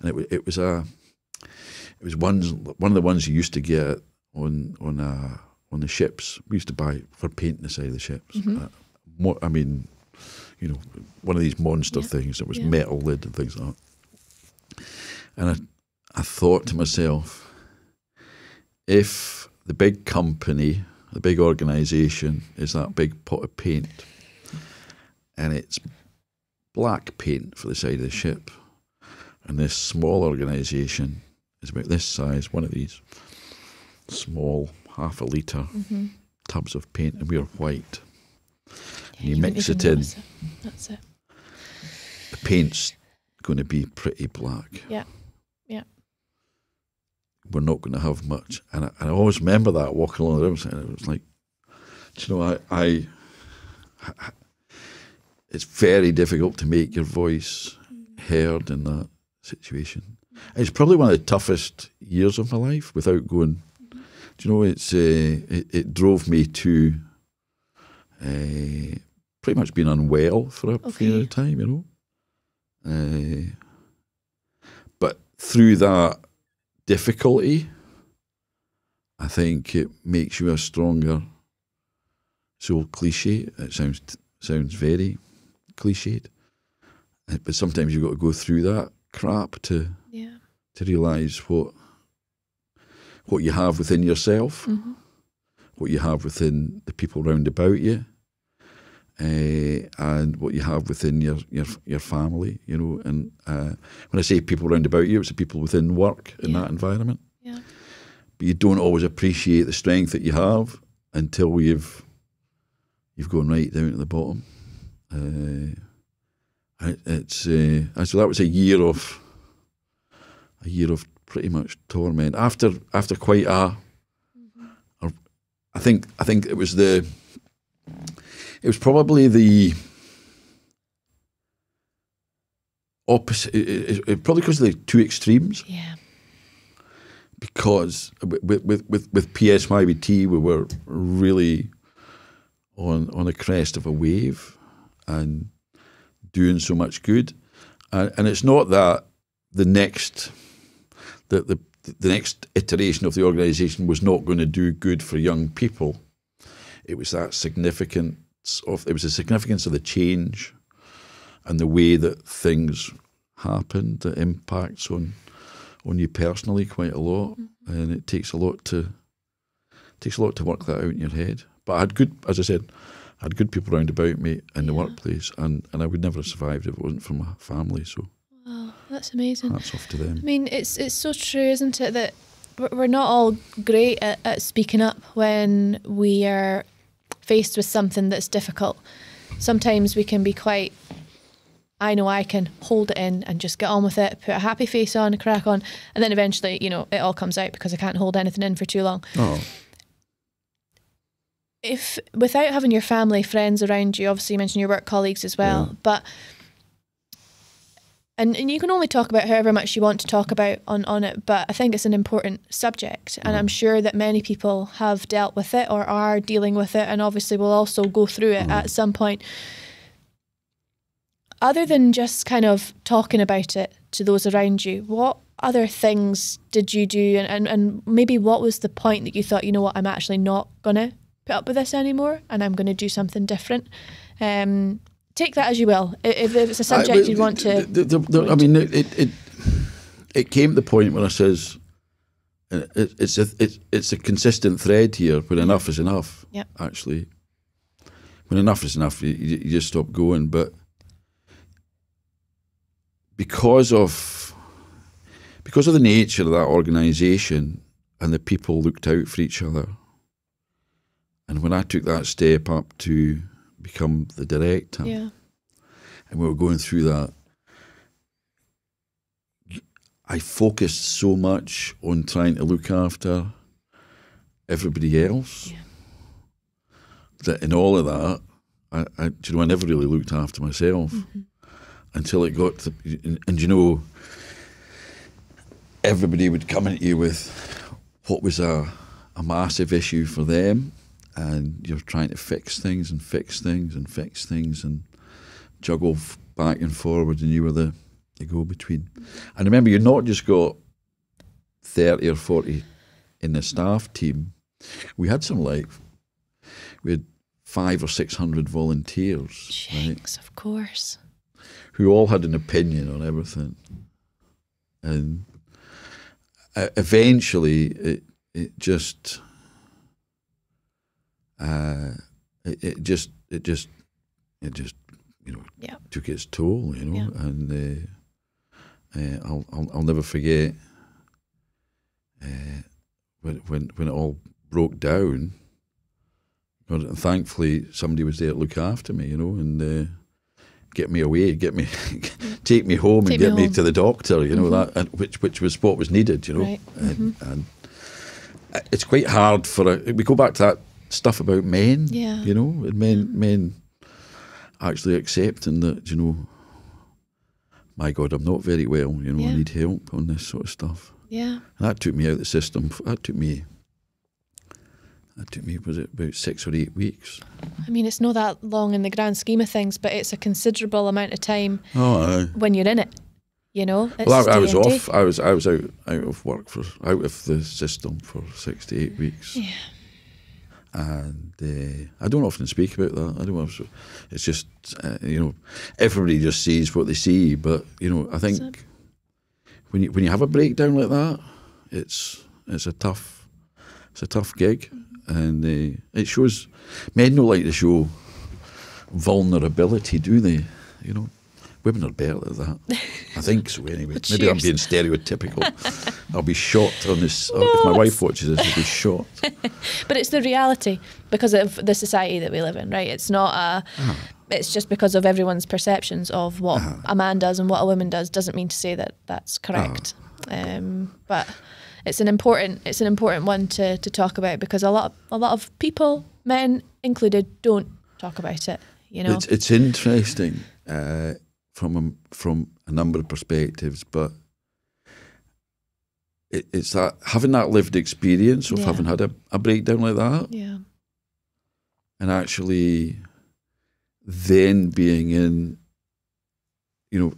and it wa- it was a it was ones one of the ones you used to get on on uh, on the ships. We used to buy for painting the side of the ships. Mhm. Uh, mo- I mean, you know, one of these monster Yeah. things that was Yeah. metal lid and things like that. And I, I thought to myself, if the big company, the big organisation, is that big pot of paint, and it's black paint for the side of the ship, and this small organisation is about this size, one of these small half a litre Mm-hmm. tubs of paint, and we're white. And you wouldn't mix it in. notice That's it. The paint's going to be pretty black. Yeah. Yeah. We're not going to have much. And I, and I always remember that walking along the river, and it was like, do you know, I, I, I, it's very difficult to make your voice heard in that situation. It's probably one of the toughest years of my life without going. Do you know, it's uh, it, it drove me to uh, pretty much being unwell for a Okay. period of time, you know. Uh, but through that difficulty, I think it makes you a stronger. So cliche. It sounds sounds very cliched, Uh, but sometimes you've got to go through that crap to Yeah. to realise what what you have within yourself, Mm-hmm. what you have within the people round about you, uh, and what you have within your your your family. You know, and uh, when I say people round about you, it's the people within work in Yeah. that environment. Yeah. But you don't always appreciate the strength that you have until you've you've gone right down to the bottom. Uh, it, it's uh, so that was a year of a year of pretty much torment. After after quite a, a I think I think it was the it was probably the opposite. It, it- it- probably because of the two extremes. Yeah. Because with with with, with PSYBT we were really on on the crest of a wave and doing so much good, and, and it's not that the next the, the the next iteration of the organisation was not going to do good for young people. It was that significance of it was the significance of the change and the way that things happened that impacts on on you personally quite a lot, mm-hmm. and it takes a lot to takes a lot to work that out in your head. But I had good, as I said, I had good people around about me in the Yeah. workplace, and, and I would never have survived if it wasn't for my family. So Wow, that's amazing. hats off to them. I mean, it's it's so true, isn't it, that we're- we're not all great at, at speaking up when we are faced with something that's difficult. Sometimes we can be quite. I know I can hold it in and just get on with it, put a happy face on, a crack on, and then eventually, you know, it all comes out because I can't hold anything in for too long. Oh, if without having your family, friends around you, obviously you mentioned your work colleagues as well, Yeah. but and, and you can only talk about however much you want to talk about on, on it, but I think it's an important subject. And I'm sure that many people have dealt with it or are dealing with it, and obviously will also go through it at some point. Other than just kind of talking about it to those around you, what other things did you do? And, and, and maybe what was the point that you thought, you know what, I'm actually not going to put up with this anymore and I'm going to do something different? Um, take that as you will. If, if it's a subject I, you want to. the- the- the- I mean, it, it it came to the point where I says uh, it, it's a it, it's a consistent thread here. When enough is enough. Yep. Actually, when enough is enough, you, you you just stop going. But because of because of the nature of that organisation and the people looked out for each other, and when I took that step up to become the director yeah. and we were going through that, I focused so much on trying to look after everybody else Yeah. that in all of that, I, I, do you know, I never really looked after myself mm-hmm. until it got to, and, and you know, everybody would come at you with what was a, a massive issue for them, and you're trying to fix things and fix things and fix things and juggle f- back and forward, and you were the, the go between. And remember, you're not just got 30 or 40 in the staff team, we had some like, we had five or 600 volunteers, right, of course. who all had an opinion on everything. And uh, eventually, it, it just, uh, it, it just, it just, it just, you know, Yeah. took its toll, you know, Yeah. and uh, uh, I'll, I'll, I'll never forget uh, when, when, when it all broke down. And thankfully, somebody was there to look after me, you know, and uh, get me away, get me, take me home, Take and get me. Mm-hmm. to the doctor, you know, that and which which was what was needed, you know, Right. and, and it's quite hard for a, we go back to that stuff about men, Yeah. you know, and men men actually accepting that, you know, my God, I'm not very well, you know, I need help on this sort of stuff. Yeah. And that took me out of the system. That took me. That took me was it about six or eight weeks? I mean, it's not that long in the grand scheme of things, but it's a considerable amount of time Oh, aye. when you're in it. You know, it's Well, I, I was off. I was I was out out of work for out of the system for six to eight weeks. Yeah. And uh, I don't often speak about that. I don't. Often, it's just uh, you know, everybody just sees what they see. But you know, I think when you when you have a breakdown like that, it's it's a tough it's a tough gig, and uh, it shows. Men don't like to show vulnerability, do they? You know, women are better at that. I think so. Anyway, maybe I'm being stereotypical. I'll be shot on this. uh, if my wife watches this, I'll be shot. But it's the reality because of the society that we live in, right? It's not a. Ah. It's just because of everyone's perceptions of what Uh-huh. a man does and what a woman does doesn't mean to say that that's correct. Ah. Um, but it's an important it's an important one to, to talk about because a lot a lot of people, men included, don't talk about it. You know, It's it's interesting uh, from a, from a number of perspectives, but it, it's that having that lived experience of Yeah. having had a, a breakdown like that, yeah, and actually then being in, you know,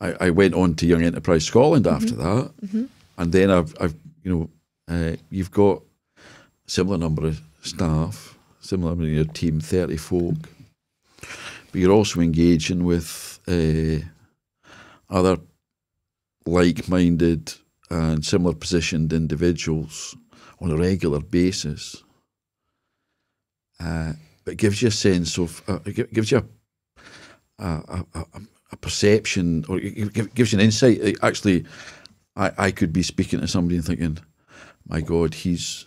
I, I went on to Young Enterprise Scotland after that, Mhm. and then I've, I've you know, uh, you've got a similar number of staff, similar in your team, thirty folk, but you're also engaging with uh, other like-minded and similar positioned individuals on a regular basis. Uh, it gives you a sense of, uh, it gives you a, a, a, a- a perception, or it gives you an insight. Actually, I, I could be speaking to somebody and thinking, my God, he's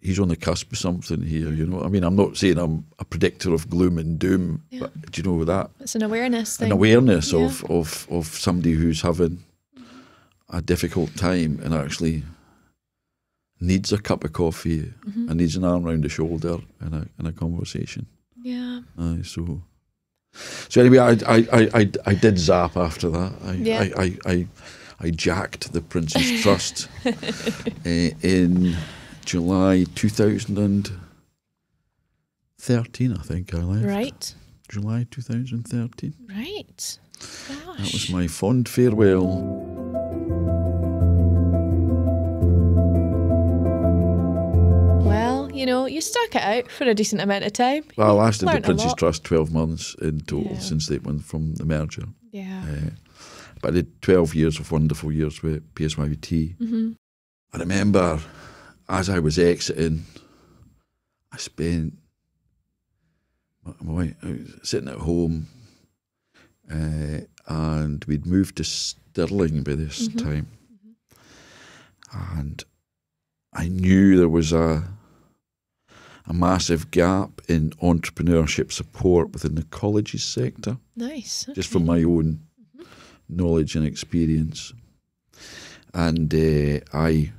he's on the cusp of something here. You know, I mean, I'm not saying I'm a predictor of gloom and doom, Yeah. but do you know that it's an awareness thing. an awareness Yeah. of, of of somebody who's having a difficult time and actually needs a cup of coffee and needs an arm around the shoulder and a and a conversation. Yeah. Aye, so so anyway, I I, I, I, I did zap after that. I, Yeah. I, I, I I jacked the Prince's Trust uh, in July 2013. I think I left. Right. July 2013. Right. That was my fond farewell. Well, you know, you stuck it out for a decent amount of time. Well, I lasted the Prince's. Trust 12 months in total Yeah. since they went from the merger. Yeah. Uh, but I did 12 years of wonderful years with PSYT. hmm I remember as I was exiting, I spent my, my I was sitting at home, uh, and we'd moved to Stirling by this Mhm. time, and I knew there was a a massive gap in entrepreneurship support within the colleges sector Nice. just from my own knowledge and experience. And uh, I,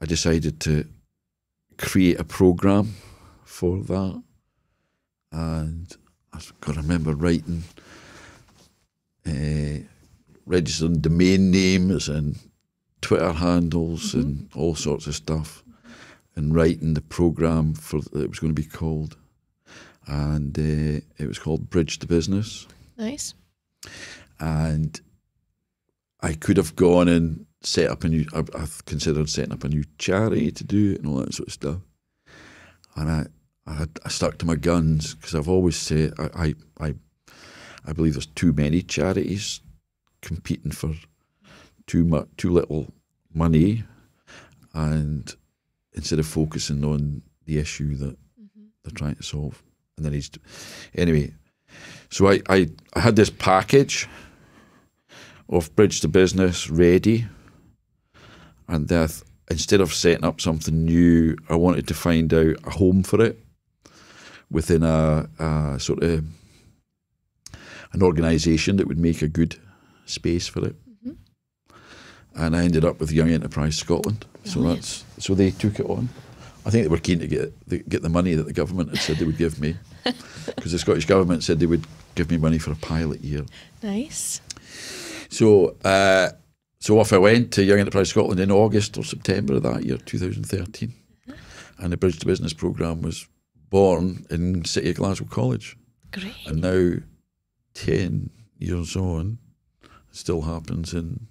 I decided to create a program for that, and I can remember writing, uh, registering domain names and Twitter handles and all sorts of stuff, and writing the program for that it was going to be called, and uh, it was called Bridge to Business. Nice. and I could have gone and set up a new. I- I've considered setting up a new charity to do it and all that sort of stuff. And I, I, I stuck to my guns because I've always said I, I, I, I believe there's too many charities competing for too much, too little money, and instead of focusing on the issue that mm-hmm. they're trying to solve, and then he's anyway. So I, I, I had this package of Bridge to Business ready, and that instead of setting up something new, I wanted to find out a home for it within a, a sort of an organisation that would make a good space for it. Mhm. And I ended up with Young Enterprise Scotland. So Brilliant. that's so they took it on. I think they were keen to get the, get the money that the government had said they would give me, because the Scottish government said they would give me money for a pilot year. Nice. So, uh, so off I went to Young Enterprise Scotland in August or September of that year, 2013, and the Bridge to Business programme was born in City of Glasgow College, Great. and now, ten years on, it still happens in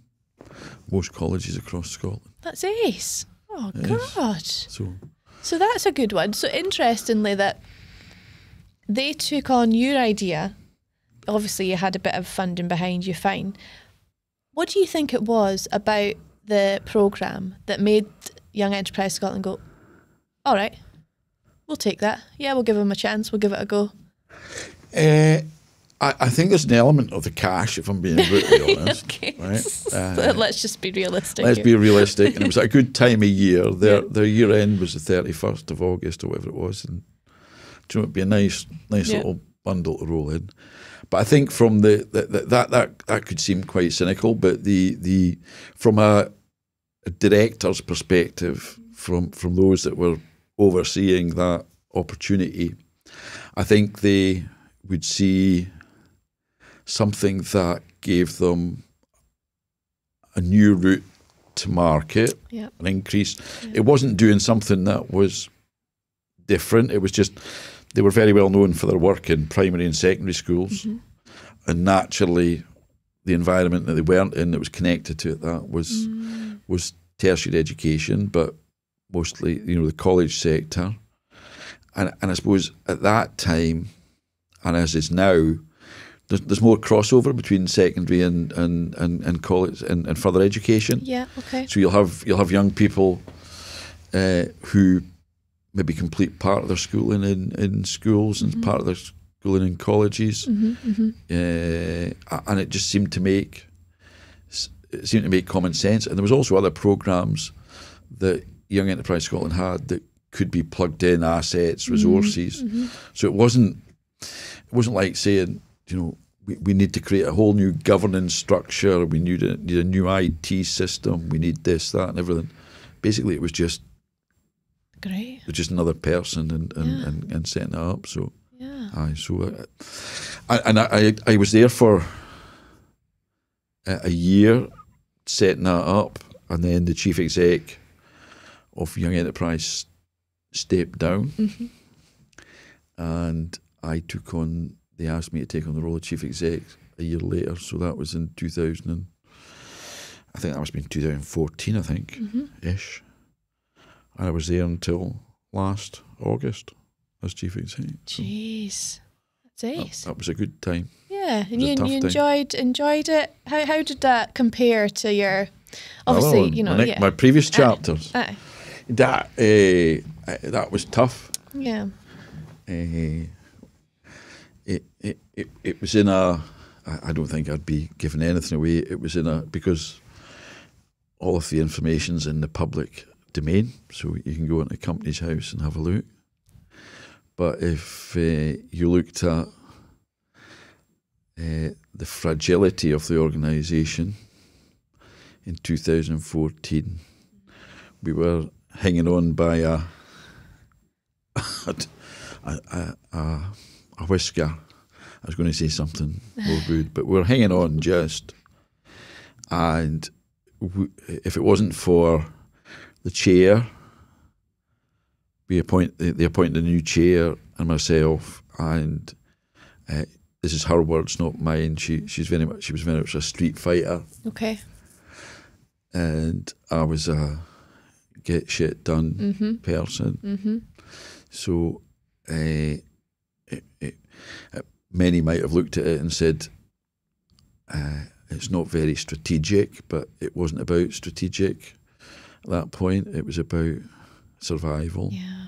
most colleges across Scotland. That's ace. Oh Yes. God. So, So that's a good one. So interestingly, that they took on your idea. Obviously, you had a bit of funding behind you. Fine. What do you think it was about the program that made Young Enterprise Scotland go, "All right, we'll take that. Yeah, we'll give them a chance. We'll give it a go." uh, I, I think there's an element of the cash, if I'm being brutally honest. okay. right? Uh, let's just be realistic. Let's here. be realistic, and it was a good time of year. Their Yeah. their year end was the thirty first of August or whatever it was, and do you know it'd be a nice nice Yeah. little bundle to roll in. But I think from the, the, that that that could seem quite cynical, but the the from a, a director's perspective, from from those that were overseeing that opportunity, I think they would see something that gave them a new route to market, Yeah. an increase. It wasn't doing something that was different. It was just they were very well known for their work in primary and secondary schools, Mhm. and naturally, the environment that they weren't in that was connected to it that was Mm. was tertiary education, but mostly you know the college sector, and and I suppose at that time, and as is now, there's, there's more crossover between secondary and and and, and college and, and further education. Yeah. Okay. So you'll have you'll have young people uh, who maybe complete part of their schooling in, in schools and Mhm. part of their schooling in colleges, hmm hmm uh, and it just seemed to make it seemed to make common sense. And there was also other programs that Young Enterprise Scotland had that could be plugged in assets, resources. hmm So it wasn't it wasn't like saying, you know, we, we need to create a whole new governance structure, we need a, need a new IT system, we need this, that and everything. basically it was just Great. was just another person and and, Yeah. and, and setting it up. So Yeah. aye, so uh, I, and I, I was there for a, year setting that up, and then the chief exec of Young Enterprise stepped down, hmm and I took on. They asked me to take on the role of chief exec a year later, so that was in two thousand and I think that must have been two thousand fourteen. I think hmm ish. And I was there until last August as chief exec. So Jeez. That's that, ace. that was a good time. Yeah, and you, you time. enjoyed enjoyed it. How how did that compare to your obviously Well, you know my, yeah my previous chapters. Aye. that uh, that was tough. yeah Uh, it, it it it was in a. I don't think I'd be giving anything away. It was in a because all of the information's in the public domain, so you can go into a Companies House and have a look. But if uh, you looked at uh, the fragility of the organisation in 2014, we were hanging on by a a, a, a, a whisker. I was going to say something more rude, but we're hanging on just. And if it wasn't for the chair, we appoint they they appointed a new chair and myself, and uh, this is her words, not mine. She she's very much she was very much a street fighter, okay. And I was a get shit done mm-hmm. person. mm-hmm. So, uh, it, it, uh, many might have looked at it and said, uh, it's not very strategic, but it wasn't about strategic at that point. It was about survival. yeah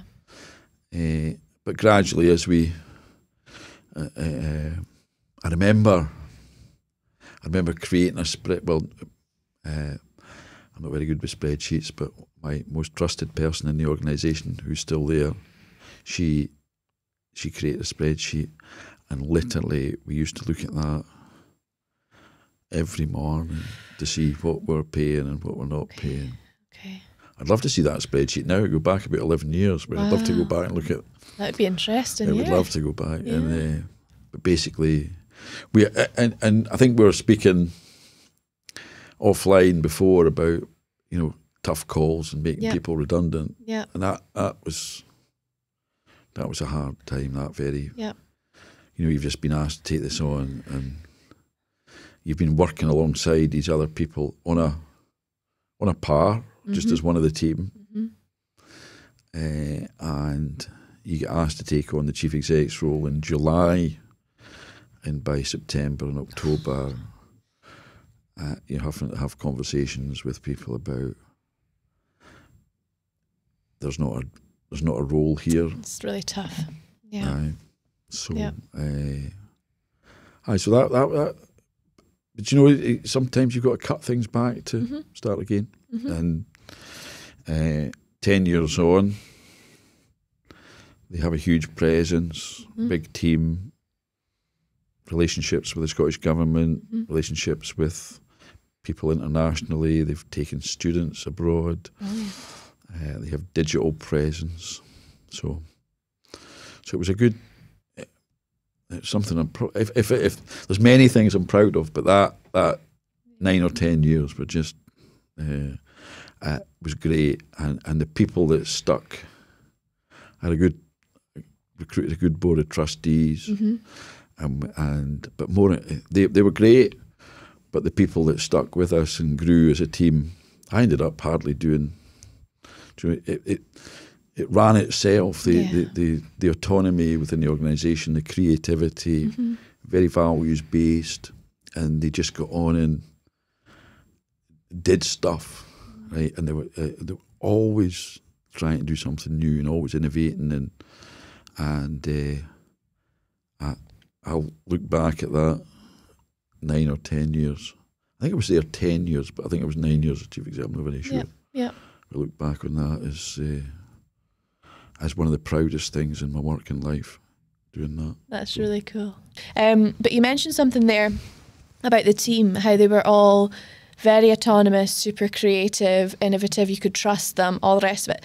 Uh, but gradually, as we, uh, uh, I remember, I remember creating a spread. Well, uh, I'm not very good with spreadsheets, but my most trusted person in the organisation, who's still there, she, she created a spreadsheet, and literally we used to look at that every morning to see what we're paying and what we're not paying. I'd love to see that spreadsheet now. Go back about eleven years, but I'd love to go back and look at that would be interesting I yeah would love to go back, Yeah. and uh, but basically, we and and I think we were speaking offline before about you know tough calls and making Yeah. people redundant, yeah and that that was that was a hard time. That very Yeah. you know you've just been asked to take this on, and you've been working alongside these other people on a on a par, just Mhm. as one of the team Mhm. uh, and you get asked to take on the chief exec's role in July, and by September and October, uh, you're having to have conversations with people about there's not a there's not a role here. it's really tough yeah Aye. so, Yeah. uh, aye, so that that. that but you know, it- sometimes you've got to cut things back to Mhm. start again. Mhm. And uh, 10 years on, they have a huge presence, Mhm. big team, relationships with the Scottish Government, Mhm. relationships with people internationally. They've taken students abroad. Uh, they have digital presence. So, so it was a good. It's something I'm pro- if, if if there's many things I'm proud of, but that that nine or ten years were just uh, uh, was great, and and the people that stuck I had a good recruited a good board of trustees, Mhm. and and but more they they were great, but the people that stuck with us and grew as a team, I ended up hardly doing. It it, it ran itself. The, Yeah. the, the the autonomy within the organisation, the creativity, Mhm. very values based, and they just got on and did stuff, right? And they were uh, they were always trying to do something new and always innovating and and uh, I I'll look back at that nine or ten years. I think I was there ten years, but I think it was nine years as chief executive. I'm not sure. Yeah, yeah. I look back on that as uh, as one of the proudest things in my working life, doing that. That's really cool. Um, but you mentioned something there about the team, how they were all very autonomous, super creative, innovative. You could trust them, all the rest of it.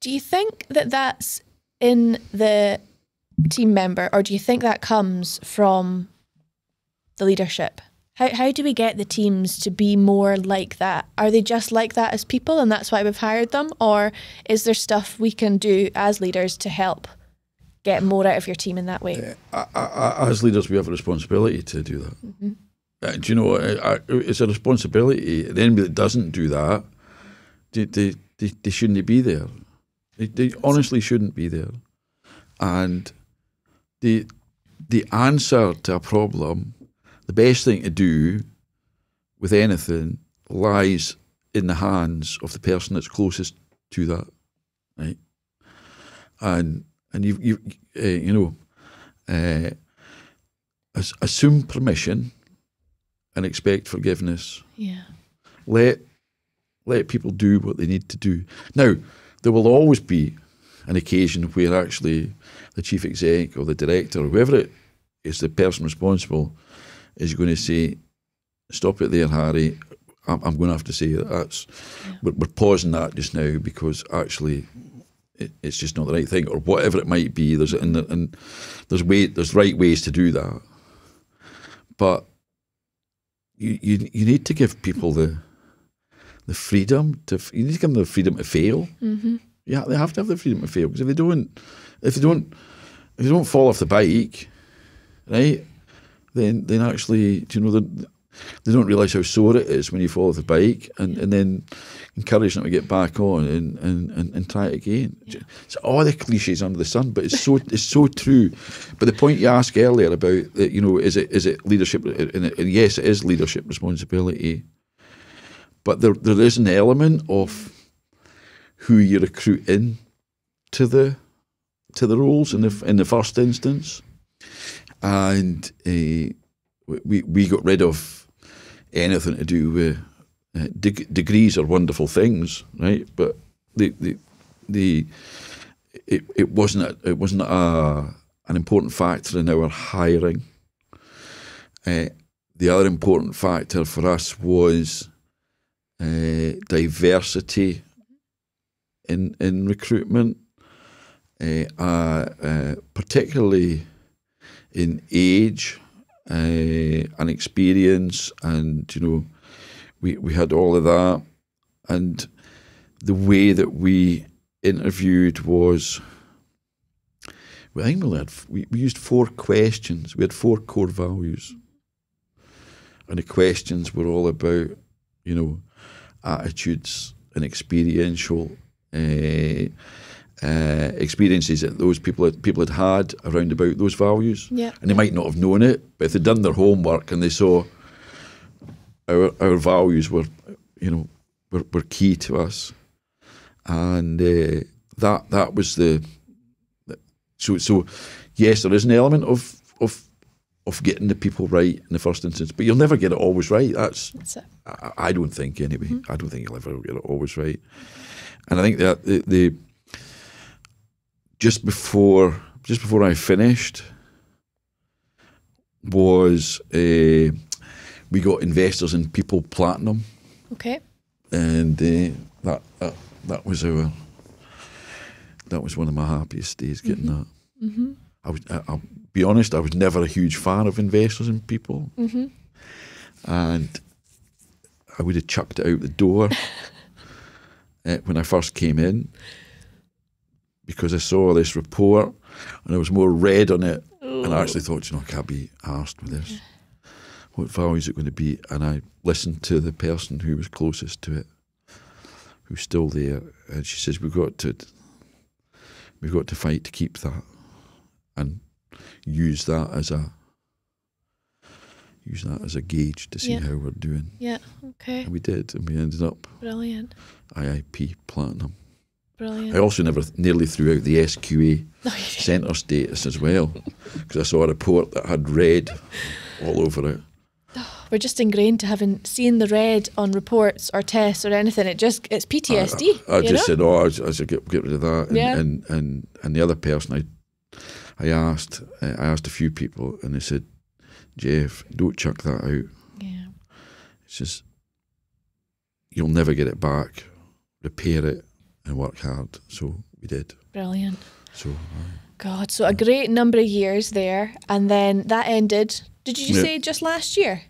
Do you think that that's in the team member, or do you think that comes from the leadership? How, how do we get the teams to be more like that? Are they just like that as people and that's why we've hired them? Or is there stuff we can do as leaders to help get more out of your team in that way? Uh, as leaders, we have a responsibility to do that. Mm-hmm. Uh, do you know, uh, it's a responsibility. Anybody that doesn't do that, they, they, they, they shouldn't be there. They, they honestly shouldn't be there. And the the answer to a problem, the best thing to do with anything lies in the hands of the person that's closest to that, right? And and you you uh, you know, uh, assume permission and expect forgiveness. Yeah. Let let people do what they need to do. Now, there will always be an occasion where actually the chief exec or the director or whoever it is the person responsible is going to say, "Stop it there, Harry." I'm, I'm going to have to say that that's yeah. we're, we're, pausing that just now because actually it, it's just not the right thing, or whatever it might be. There's and, and there's way there's right ways to do that, but you you you need to give people the the freedom to you need to give them the freedom to fail. Mm-hmm. Yeah, they have to have the freedom to fail because if they don't, if they don't, if they don't fall off the bike, right, then then actually, you know, they don't realise how sore it is when you fall off the bike, and, and then encourage them to get back on and, and, and, and try it again. Yeah. It's all the cliches under the sun, but it's so it's so true. But the point you asked earlier about that, you know, is it is it leadership? And yes, it is leadership responsibility. But there there is an element of who you recruit in to the to the roles in the in the first instance, and uh, we we got rid of anything to do with uh, deg- degrees are wonderful things, right? But the the the it, it wasn't a, it wasn't a, an important factor in our hiring. Uh, the other important factor for us was uh, diversity in in recruitment, uh, uh, particularly in age uh, experience, and you know, we we had all of that, and the way that we interviewed was. Well, I think we, had, we, we used four questions. We had four core values. And the questions were all about, you know, attitudes and experiential uh, uh, experiences that those people had, people had had around about those values. Yeah. And they might not have known it, but if they'd done their homework and they saw our our values were, you know, were, were key to us, and uh, that that was the. So so, yes, there is an element of of of getting the people right in the first instance, but you'll never get it always right. That's, That's I, I, don't think anyway. Mm-hmm. I don't think you'll ever get it always right. And I think that the, the just before just before I finished was uh, we got investors in People Platinum. Okay. And uh, that, that that was our that was one of my happiest days getting mm-hmm. that. Mm-hmm. I was I, will be honest, I was never a huge fan of investors in people, mm-hmm. and I would have chucked it out the door uh, when I first came in because I saw this report and there was more red on it. And I actually thought, you know, I can't be asked with this. What value is it going to be? And I listened to the person who was closest to it, who's still there, and she says, "We've got to, we've got to fight to keep that, and use that as a use that as a gauge to see yeah. how we're doing. Yeah, okay. And we did, and we ended up brilliant. IIP platinum. Brilliant. I also never nearly threw out the SQA centre status as well because I saw a report that had red all over it. Oh, we're just ingrained to having seen the red on reports or tests or anything. It just it's PTSD. I, I, I just know? said, "Oh, I, I should get get rid of that." And, yeah. and and and the other person I I asked uh, I asked a few people and they said, "Geoff, don't chuck that out." Yeah. It's just you'll never get it back. Repair it and work hard. So we did. Brilliant. So God, so a great number of years there, and then that ended. Did you Yeah. say just last year?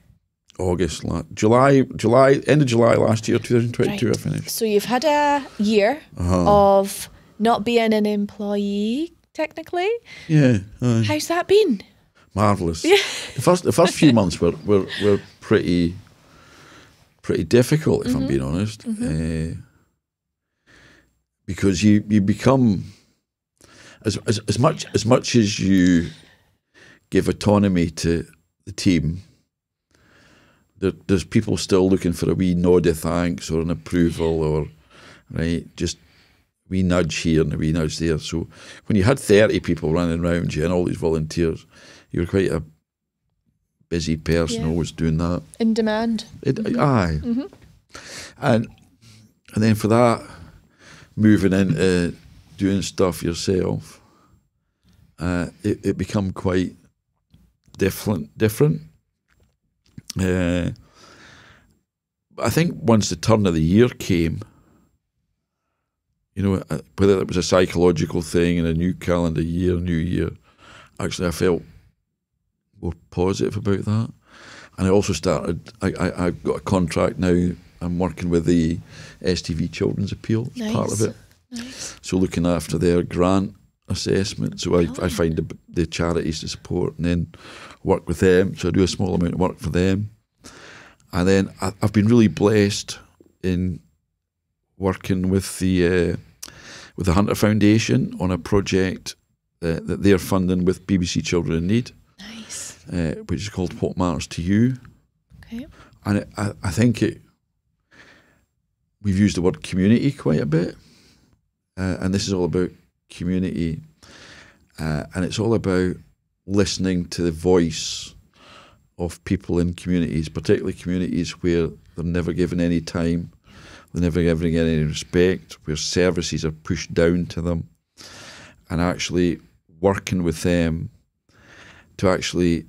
August, la- July, July, end of July last year, 2022, Right. I finished. So you've had a year Uh-huh. of not being an employee technically. Yeah, aye. How's that been? marvelous. Yeah. The first, the first few months were, were were pretty, pretty difficult, if I'm being honest, uh, because you you become as, as as much as much as you give autonomy to the team. There, there's people still looking for a wee nod of thanks or an approval or right just wee nudge here and a wee nudge there. So when you had 30 people running around you and all these volunteers, you were quite a busy person Yeah. always doing that. In demand. It, Aye. Mm-hmm. Mm-hmm. And and then for that, moving into doing stuff yourself, uh, it, it become quite different. Different. Uh, I think once the turn of the year came, you know, uh, whether it was a psychological thing and a new calendar year, new year, actually I felt more positive about that. And I also started, I, I, I've got a contract now. I'm working with the STV Children's Appeal as part of it. Nice. So looking after their grant assessment. So I, I find the, the charities to support and then work with them. So I do a small amount of work for them. And then I, I've been really blessed in working with the uh, with the Hunter Foundation on a project uh, that they're funding with BBC Children in Need, Nice. uh, which is called What Matters to You. Okay. And it, I, I think it. We've used the word community quite a bit, uh, and this is all about community, uh, and it's all about listening to the voice of people in communities, particularly communities where they're never given any time, they're never given any respect, where services are pushed down to them, and actually working with them to actually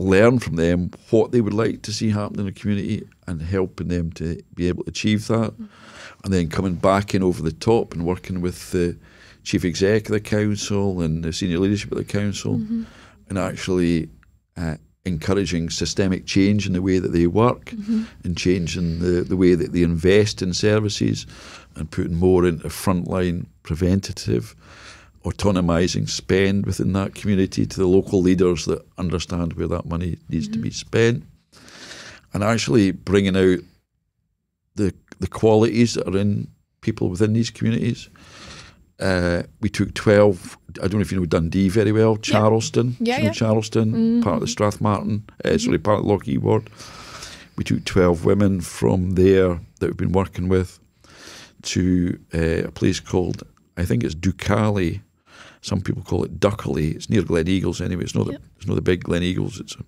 learn from them what they would like to see happen in the community and helping them to be able to achieve that. Mm-hmm. And then coming back in over the top and working with the chief exec of the council and the senior leadership of the council mm-hmm. and actually uh, encouraging systemic change in the way that they work mm-hmm. and changing the, the way that they invest in services and putting more into frontline preventative autonomizing spend within that community to the local leaders that understand where that money needs to be spent, and actually bringing out the the qualities that are in people within these communities. Uh, we took twelve. I don't know if you know Dundee very well. Charleston, Yeah, Do you know yeah. Charleston, part of the Strathmartine, uh, sorry, part of the Lochee ward. We took twelve women from there that we've been working with to uh, a place called I think it's Ducali. Some people call it Duckley. It's near Gleneagles anyway. It's not the, it's not the big Gleneagles. It's a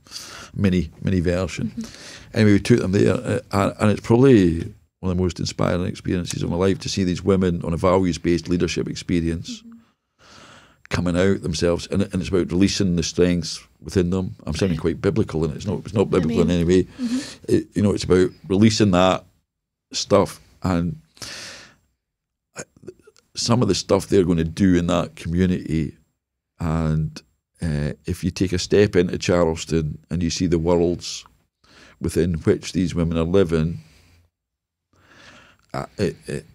mini mini version. Mm-hmm. Anyway, we took them there, uh, and, it's probably one of the most inspiring experiences of my life to see these women on a values based leadership experience mm-hmm. coming out themselves, and, and it's about releasing the strengths within them. I'm sounding quite biblical, and it's not it's not biblical in any way. Mm-hmm. It, you know, it's about releasing that stuff and some of the stuff they're going to do in that community. And uh, if you take a step into Charleston and you see the worlds within which these women are living, uh, it, it,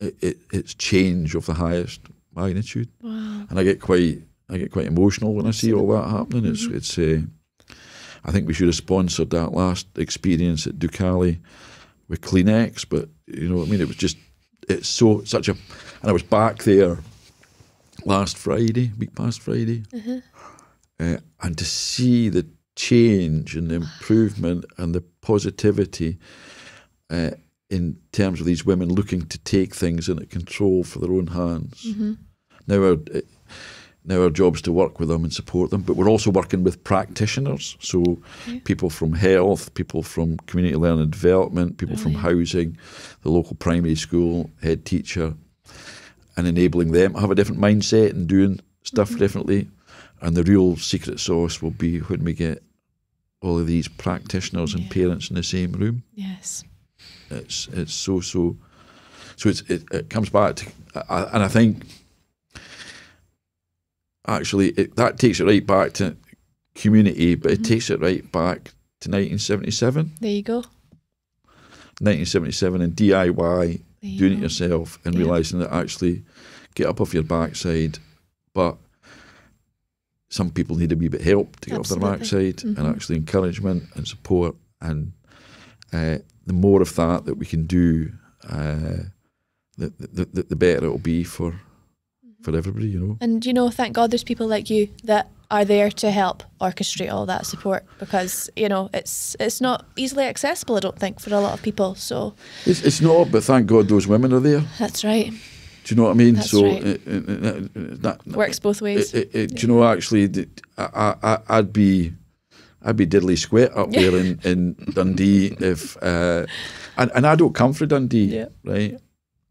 it, it, it's change of the highest magnitude. Wow. And I get quite I get quite emotional when I see all that happening. It's it's uh, I think we should have sponsored that last experience at Ducali with Kleenex, but you know what I mean. It was just it's so such a, and I was back there last Friday, week past Friday, uh, and to see the change and the improvement and the positivity uh, in terms of these women looking to take things into control for their own hands. Now our uh, now our job is to work with them and support them, but we're also working with practitioners, so people from health, people from community learning and development, people oh, from housing, the local primary school head teacher, and enabling them to have a different mindset and doing stuff mm-hmm. differently. And the real secret sauce will be when we get all of these practitioners and Yeah. parents in the same room. Yes. It's it's so so. So it's it, it comes back to, and I think actually it, that takes it right back to community, but it takes it right back to 1977. There you go. 1977 and DIY, you doing it yourself, and Yeah. realizing that actually get up off your backside, but some people need a wee bit help to get off their backside, and Mhm. actually encouragement and support, and uh, the more of that that we can do, uh, the, the, the the better it'll be for for everybody, you know. And you know, thank God there's people like you that are there to help orchestrate all that support because you know it's it's not easily accessible. I don't think for a lot of people. So It's, it's not, but thank God those women are there. that's right. Do you know what I mean? That's so right. uh, uh, that, Works both ways. It, it, it- do you know actually? I, I, I'd be, I'd be diddly squat up there in, in Dundee if, uh, and and I don't come from Dundee, Yeah. right?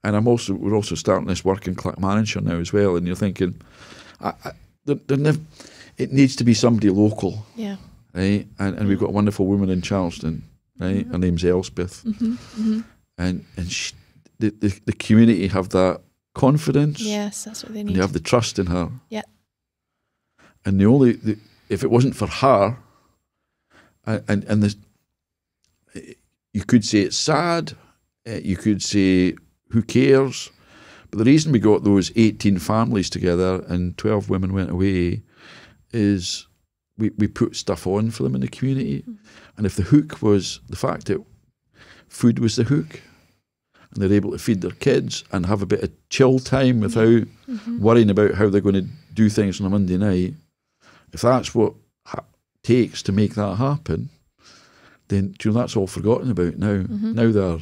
And I'm also we're also starting this work in Clackmannanshire now as well. And you're thinking, I, I, there nev- it needs to be somebody local, Yeah. right? And and we've got a wonderful woman in Charleston, right? Her name's Elspeth, hmm hmm and and she, the, the the community have that confidence. Yes, that's what they and need. you have the trust in her. Yeah. And the only, the, if it wasn't for her, and and, and this, you could say it's sad. uh, You could say who cares. But the reason we got those eighteen families together and twelve women went away, is we we put stuff on for them in the community. Mm-hmm. And if the hook was the fact that food was the hook, and they're able to feed their kids and have a bit of chill time without mm-hmm. worrying about how they're going to do things on a Monday night, if that's what ha- takes to make that happen, then you know that's all forgotten about now. Mm-hmm. Now they're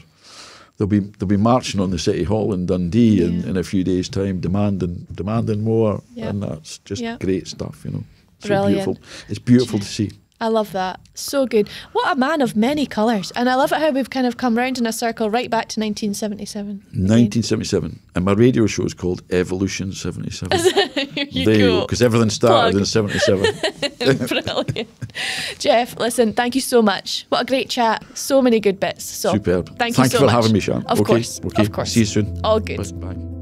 they'll be they'll be marching on the city hall in Dundee in, Yeah. in a few days' time, demanding demanding more, Yeah. and that's just Yeah. great stuff. You know, so Brilliant. beautiful. It's beautiful to see. I love that. So good. What a man of many colours. And I love it how we've kind of come round in a circle right back to 1977. again. 1977, and my radio show is called Evolution 77. There you go, because everything started Plug. in 77. Brilliant. Geoff, listen, thank you so much. What a great chat. So many good bits. So Superb. Thank, Thank you you so for much. having me, Sian. Of okay. course. Okay. Of course. See you soon. All good. Bye. Bye.